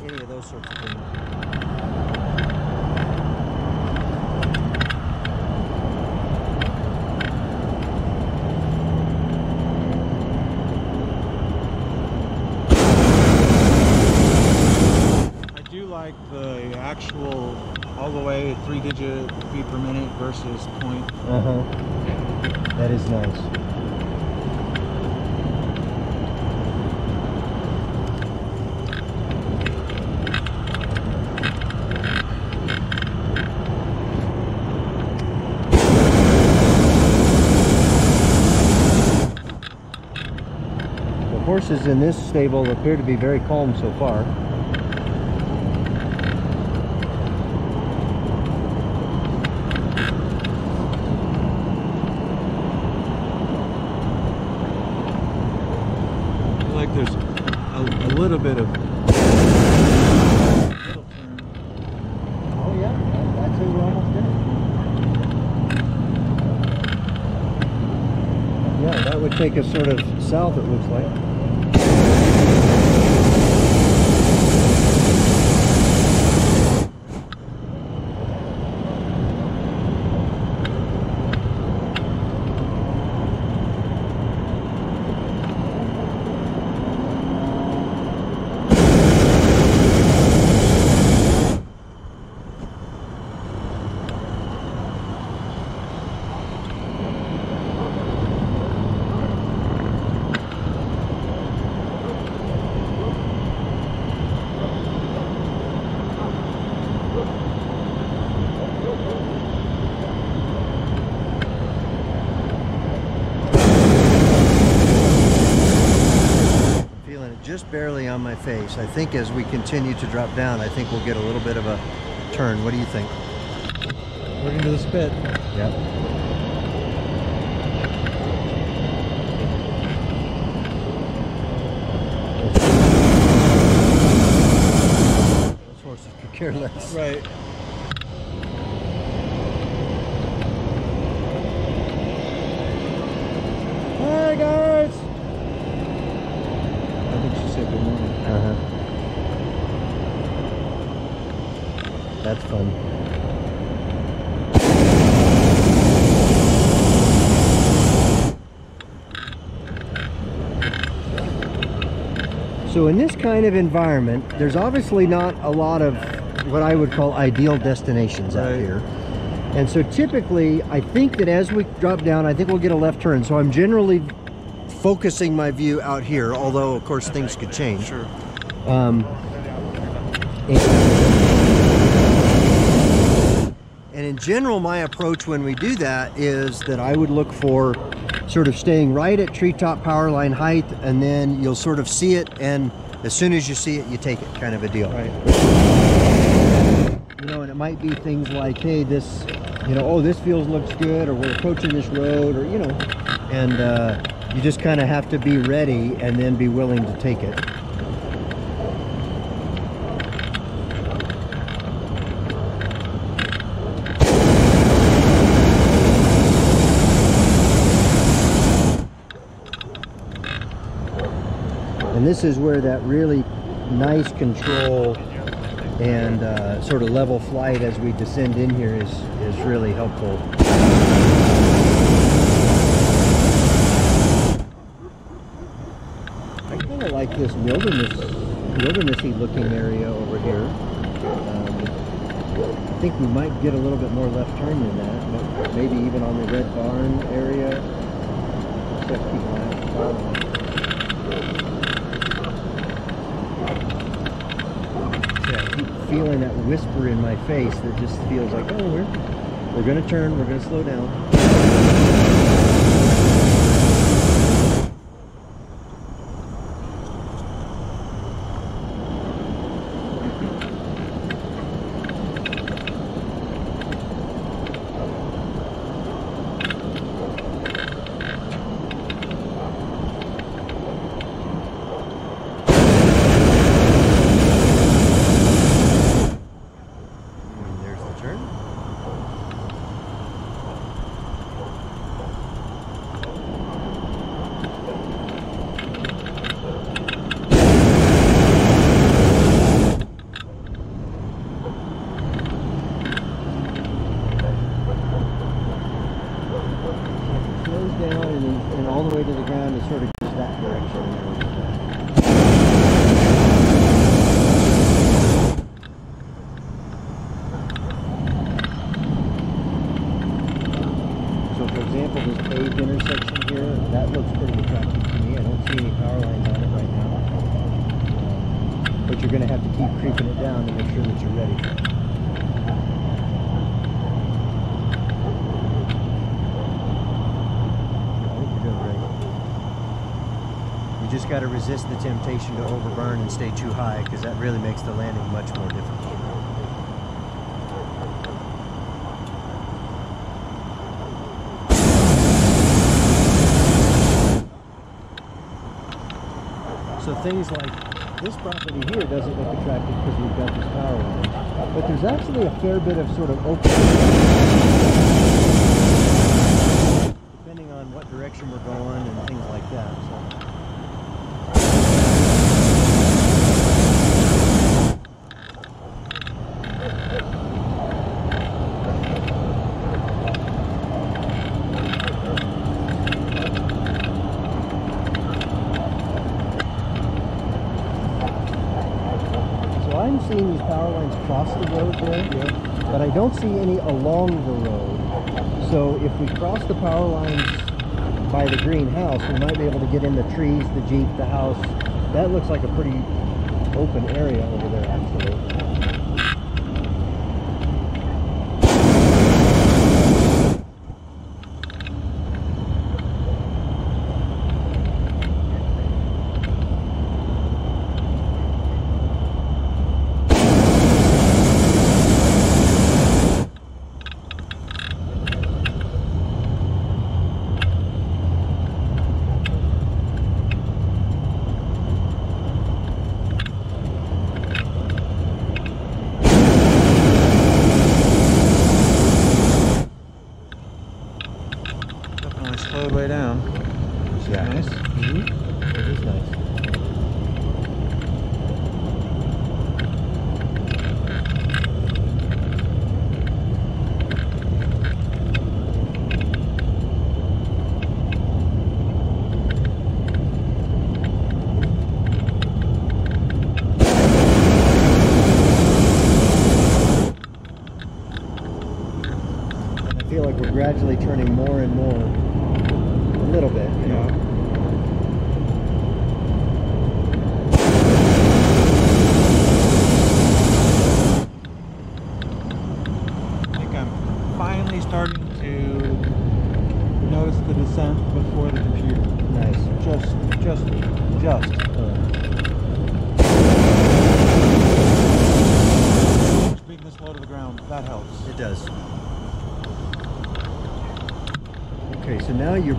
D: Any of those sorts of things.
A: I do like the actual all the way three digit feet per minute versus point.
D: Uh huh. That is nice. The horses in this stable appear to be very calm so far.
A: I feel like there's a, a little bit of little turn.
D: Oh yeah, I'd say we're almost there. Yeah, that would take us sort of south, it looks like. Feeling it just barely on my face. I think as we continue to drop down, I think we'll get a little bit of a turn. What do you think?
A: We're into the spit.
D: Yep. Those horses could care less.
A: Right.
D: That's fun. So in this kind of environment, there's obviously not a lot of what I would call ideal destinations out here. And so typically, I think that as we drop down, I think we'll get a left turn. So I'm generally focusing my view out here, although of course things could change.
A: Sure.
D: Um, and, and in general, my approach when we do that is that I would look for sort of staying right at treetop power line height, and then you'll sort of see it, and as soon as you see it, you take it, kind of a deal.
A: Right.
D: You know, and it might be things like, hey, this, you know, oh, this feels looks good, or we're approaching this road, or you know, and uh, you just kind of have to be ready and then be willing to take it. And this is where that really nice control and uh, sort of level flight as we descend in here is, is really helpful. I kind of like this wilderness, wildernessy looking area over here. Um, I think we might get a little bit more left turn than that, maybe even on the Red Barn area. Except the Yeah, I keep feeling that whisper in my face that just feels like, oh, we're we're gonna turn, we're gonna slow down. And there's the turn. It slows down and, then- and all the way to the ground it sort of goes that direction. So for example, this paved intersection here, that looks pretty attractive to me. I don't see any power lines on it right now. Um, But you're gonna have to keep creeping it down to make sure that you're ready. just gotta resist the temptation to overburn and stay too high, because that really makes the landing much more difficult. So things like this property here doesn't look attractive because we've got this power line. But there's actually a fair bit of sort of open. Depending on what direction we're going and things like that. So. So I'm seeing these power lines cross the road there, but I don't see any along the road. So if we cross the power lines by the greenhouse, we might be able to get in the trees, the Jeep, the house. That looks like a pretty open area over there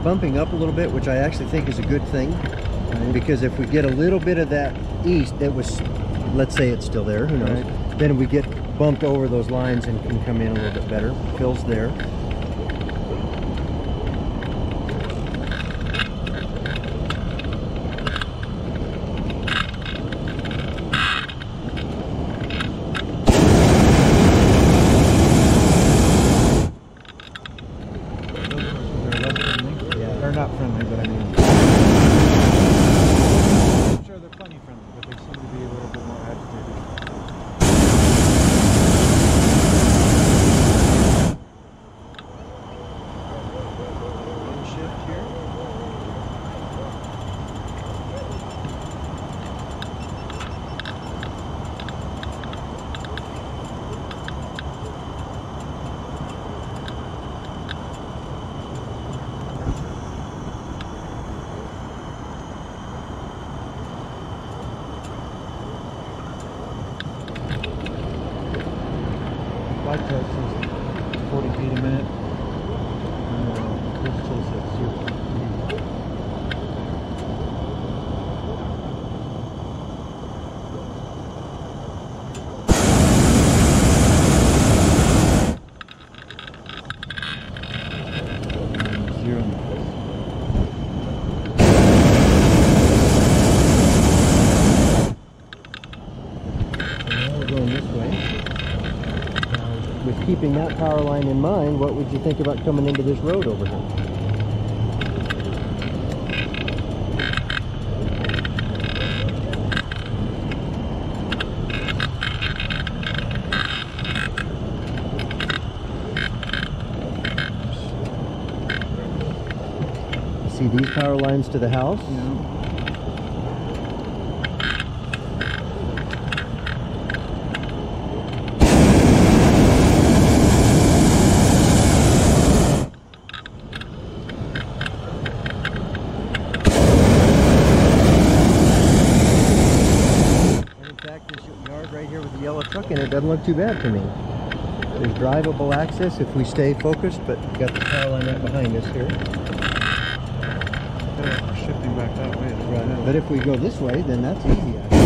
D: bumping up a little bit, which I actually think is a good thing. Because if we get a little bit of that east that was, let's say it's still there, who knows? Then we get bumped over those lines and can come in a little bit better. Phil's there.
A: They're less friendly.
D: Yeah.
A: They're not friendly, but I mean. I'm sure they're plenty friendly, but they seem to be a little bit more agitated. Wind shift here. Flight test is 40 feet a minute. Uh, this still says zero. Zero knots.
D: So now we're going this way. Now, with keeping that power line in mind, what would you think about coming into this road over here? See these power lines to the house? And in fact, this yard right here with the yellow truck in it doesn't look too bad to me. There's drivable access if we stay focused, but we've got the power line right behind us here.
A: Yeah, shifting back that way. well.
D: But if we go this way, then that's easy.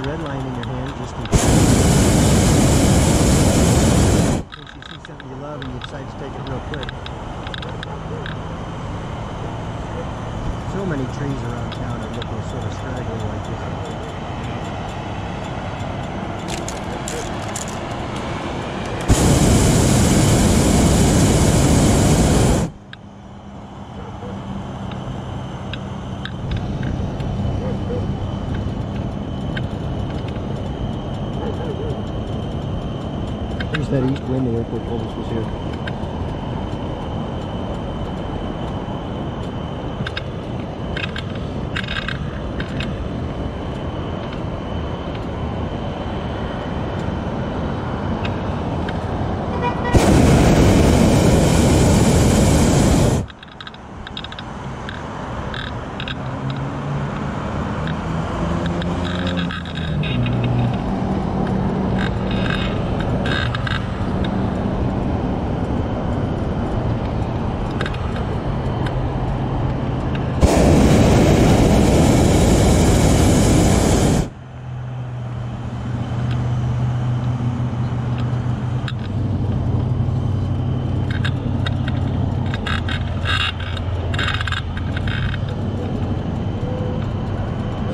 D: Red line in your hand just in case. In case you see something you love and you decide to take it real quick. So many trees around town are looking sort of straggly like this. There's that east wind the airport told us was here.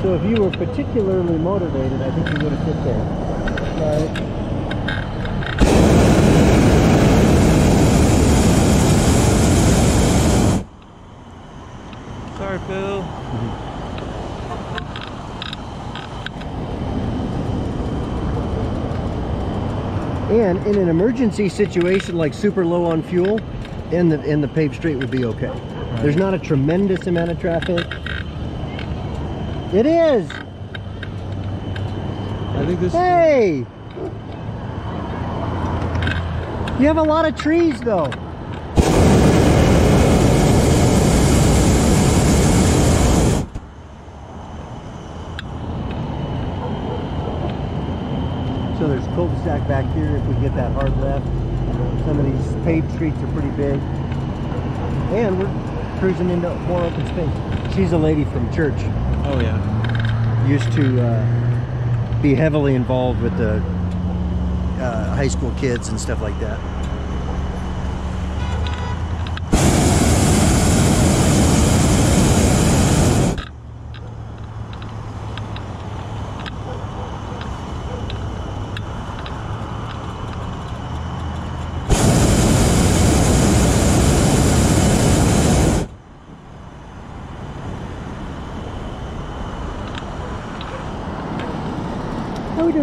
D: So if you were particularly motivated, I think you would have fit there. Right.
A: Sorry, Phil.
D: And in an emergency situation like super low on fuel, in the in the paved street would be okay. There's not a tremendous amount of traffic. It is.
A: This
D: Hey. You have a lot of trees though. So there's cul-de-sac back here if we get that hard left. Some of these paved streets are pretty big. And we're cruising into more open space. She's a lady from church.
A: Oh yeah.
D: Used to uh, be heavily involved with the uh, high school kids and stuff like that.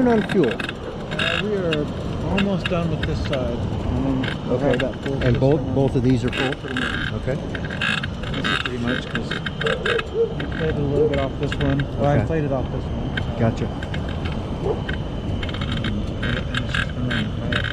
D: How are we doing on fuel?
A: Uh, we are almost done with this side. And then we'll have that
D: And both both of these are full? Okay.
A: This is pretty much because inflated a little bit off this one. Well, I inflated off this one.
D: Gotcha.
A: And it's just been running quiet.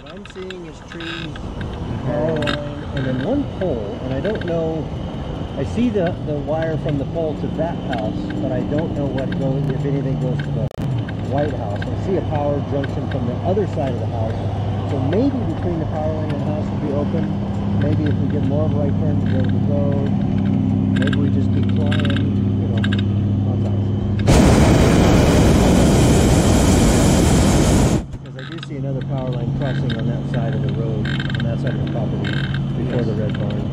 D: What I'm seeing is trees, power line, and then one pole, and I don't know. I see the, the wire from the pole to that house, but I don't know what goes, if anything goes to the White House. I see a power junction from the other side of the house. So maybe between the power line and the house will be open. Maybe if we get more of a right turn to go to the road. Maybe we just keep flying, you know, contacts. Because I do see another power line crossing on that side of the road, on that side of the property, before the red barn.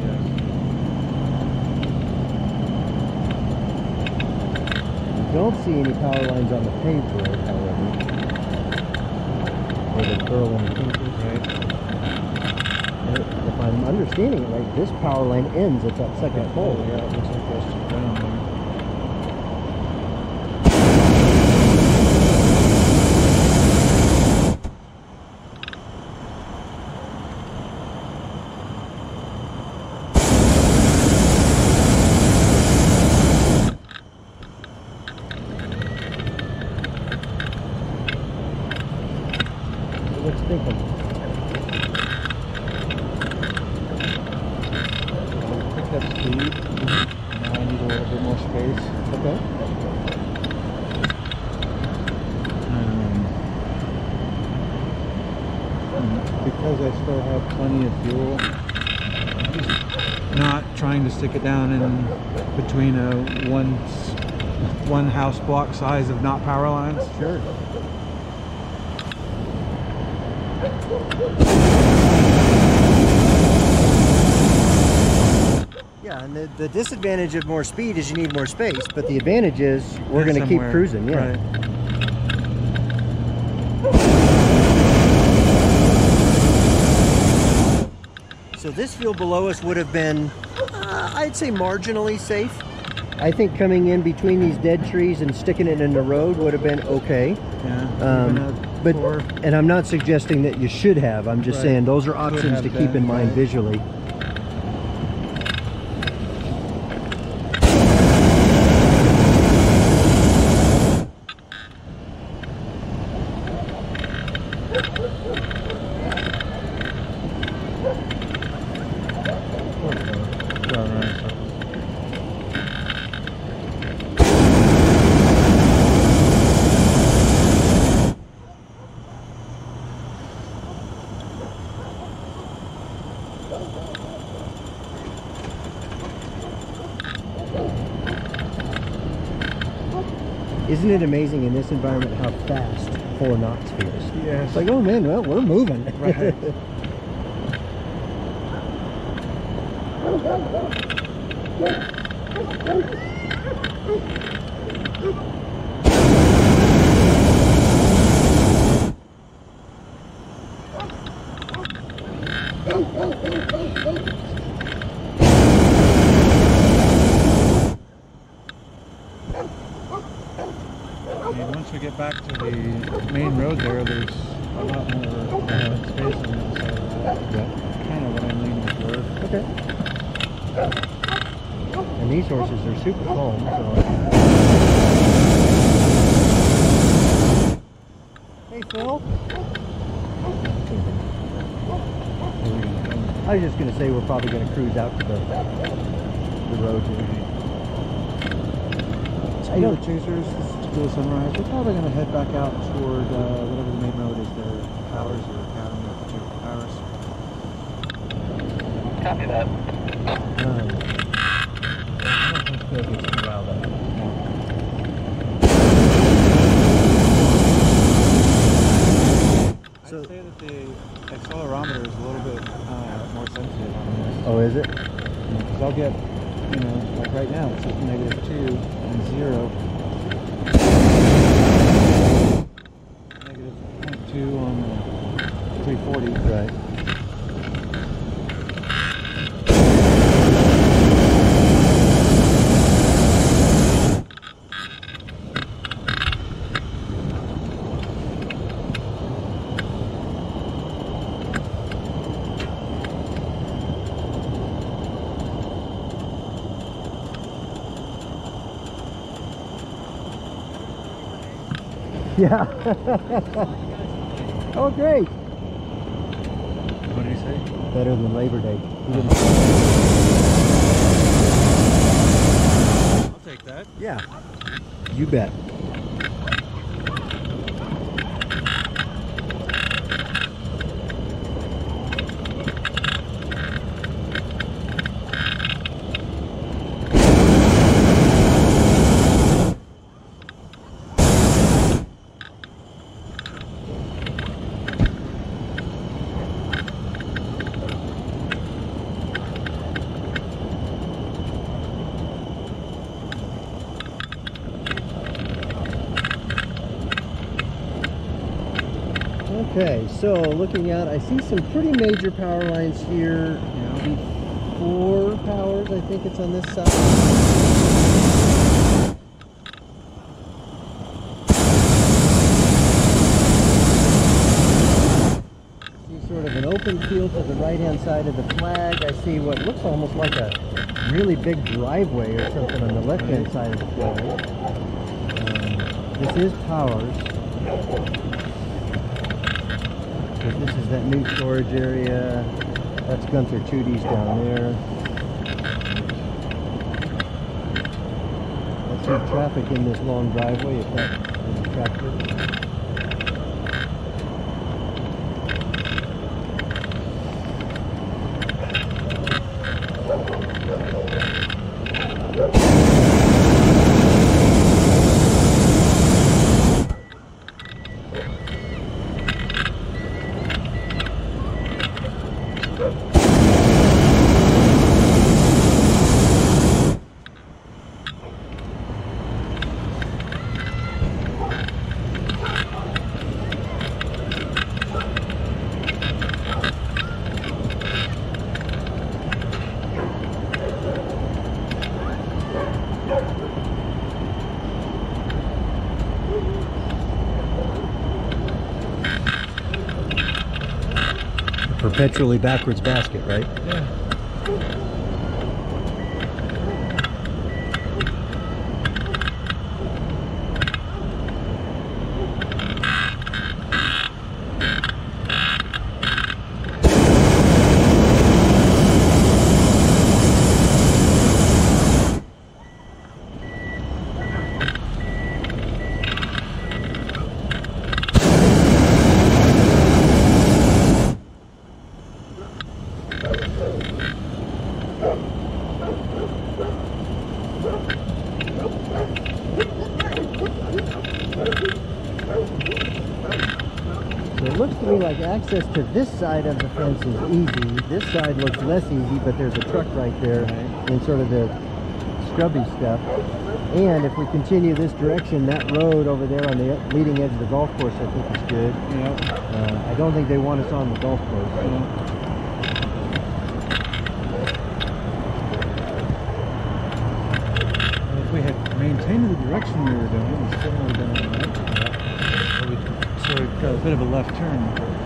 D: I don't see any power lines on the paved road, however. Where the curl and the pinkers. And if It right, this power line ends at that second pole.
A: Yeah, it looks like that's just down there.
D: thinking?
A: Picked up speed. Now I need a little bit more space.
D: Okay.
A: Um, and because I still have plenty of fuel, just not trying to stick it down in between a one one house block size of not power lines.
D: Sure. Yeah, and the, the disadvantage of more speed is you need more space, but the advantage is we're going to keep cruising. Yeah.
A: Right.
D: So this field below us would have been, uh, I'd say, marginally safe. I think coming in between these dead trees and sticking it in the road would have been okay.
A: Yeah.
D: Um, but and I'm not suggesting that you should have. I'm just
A: Right.
D: saying those are options to keep in mind
A: right.
D: visually.
A: Well, right, so-
D: Isn't it amazing in this environment how fast four knots feels?
A: Yes.
D: It's like, oh man, well, we're moving.
A: Right. I mean, once we get back to the main road there, there's a lot more uh, space on the other side of that.
D: Yeah.
A: Kind of what I'm leaning toward.
D: Okay. And these horses are super calm, so. Hey, Phil. I was just gonna say we're probably gonna cruise out to the the road here. I
A: Speed
D: don't-
A: chasers to do a sunrise. We're probably going to head back out toward uh, whatever the main road is there, Powers or Academy or two Powers.
F: Copy that.
D: Um, so,
A: I'd say that the accelerometer is a little bit uh, more sensitive on this.
D: Oh, is it?
A: Because I'll get, you know, like right now, it's negative 2 and
D: 0. Yeah. oh, great.
A: What did he say?
D: Better than Labor Day.
A: I'll take that.
D: Yeah. You bet. Okay, so looking out, I see some pretty major power lines here. Four powers, I think it's on this side. See sort of an open field to the right-hand side of the flag. I see what looks almost like a really big driveway or something on the left-hand side of the flag. Um, this is Powers. That new storage area. That's Gunther Toody's down there. Let's see traffic in this long driveway if that is attractive. Perpetually backwards basket, right?
A: Yeah.
D: So it looks to me like access to this side of the fence is easy. This side looks less easy, but there's a truck right there in sort of the scrubby stuff. And if we continue this direction, that road over there on the leading edge of the golf course, I think is good.
A: Yep.
D: Uh, I don't think they want us on the golf course.
A: And If we had maintained the direction we were doing, we still would have been all right. But we sort of got a bit of a left turn.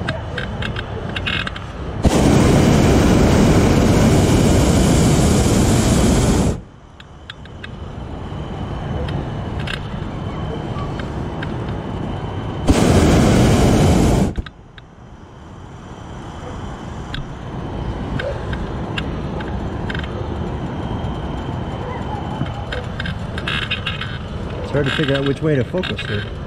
D: Hard to figure out which way to focus here.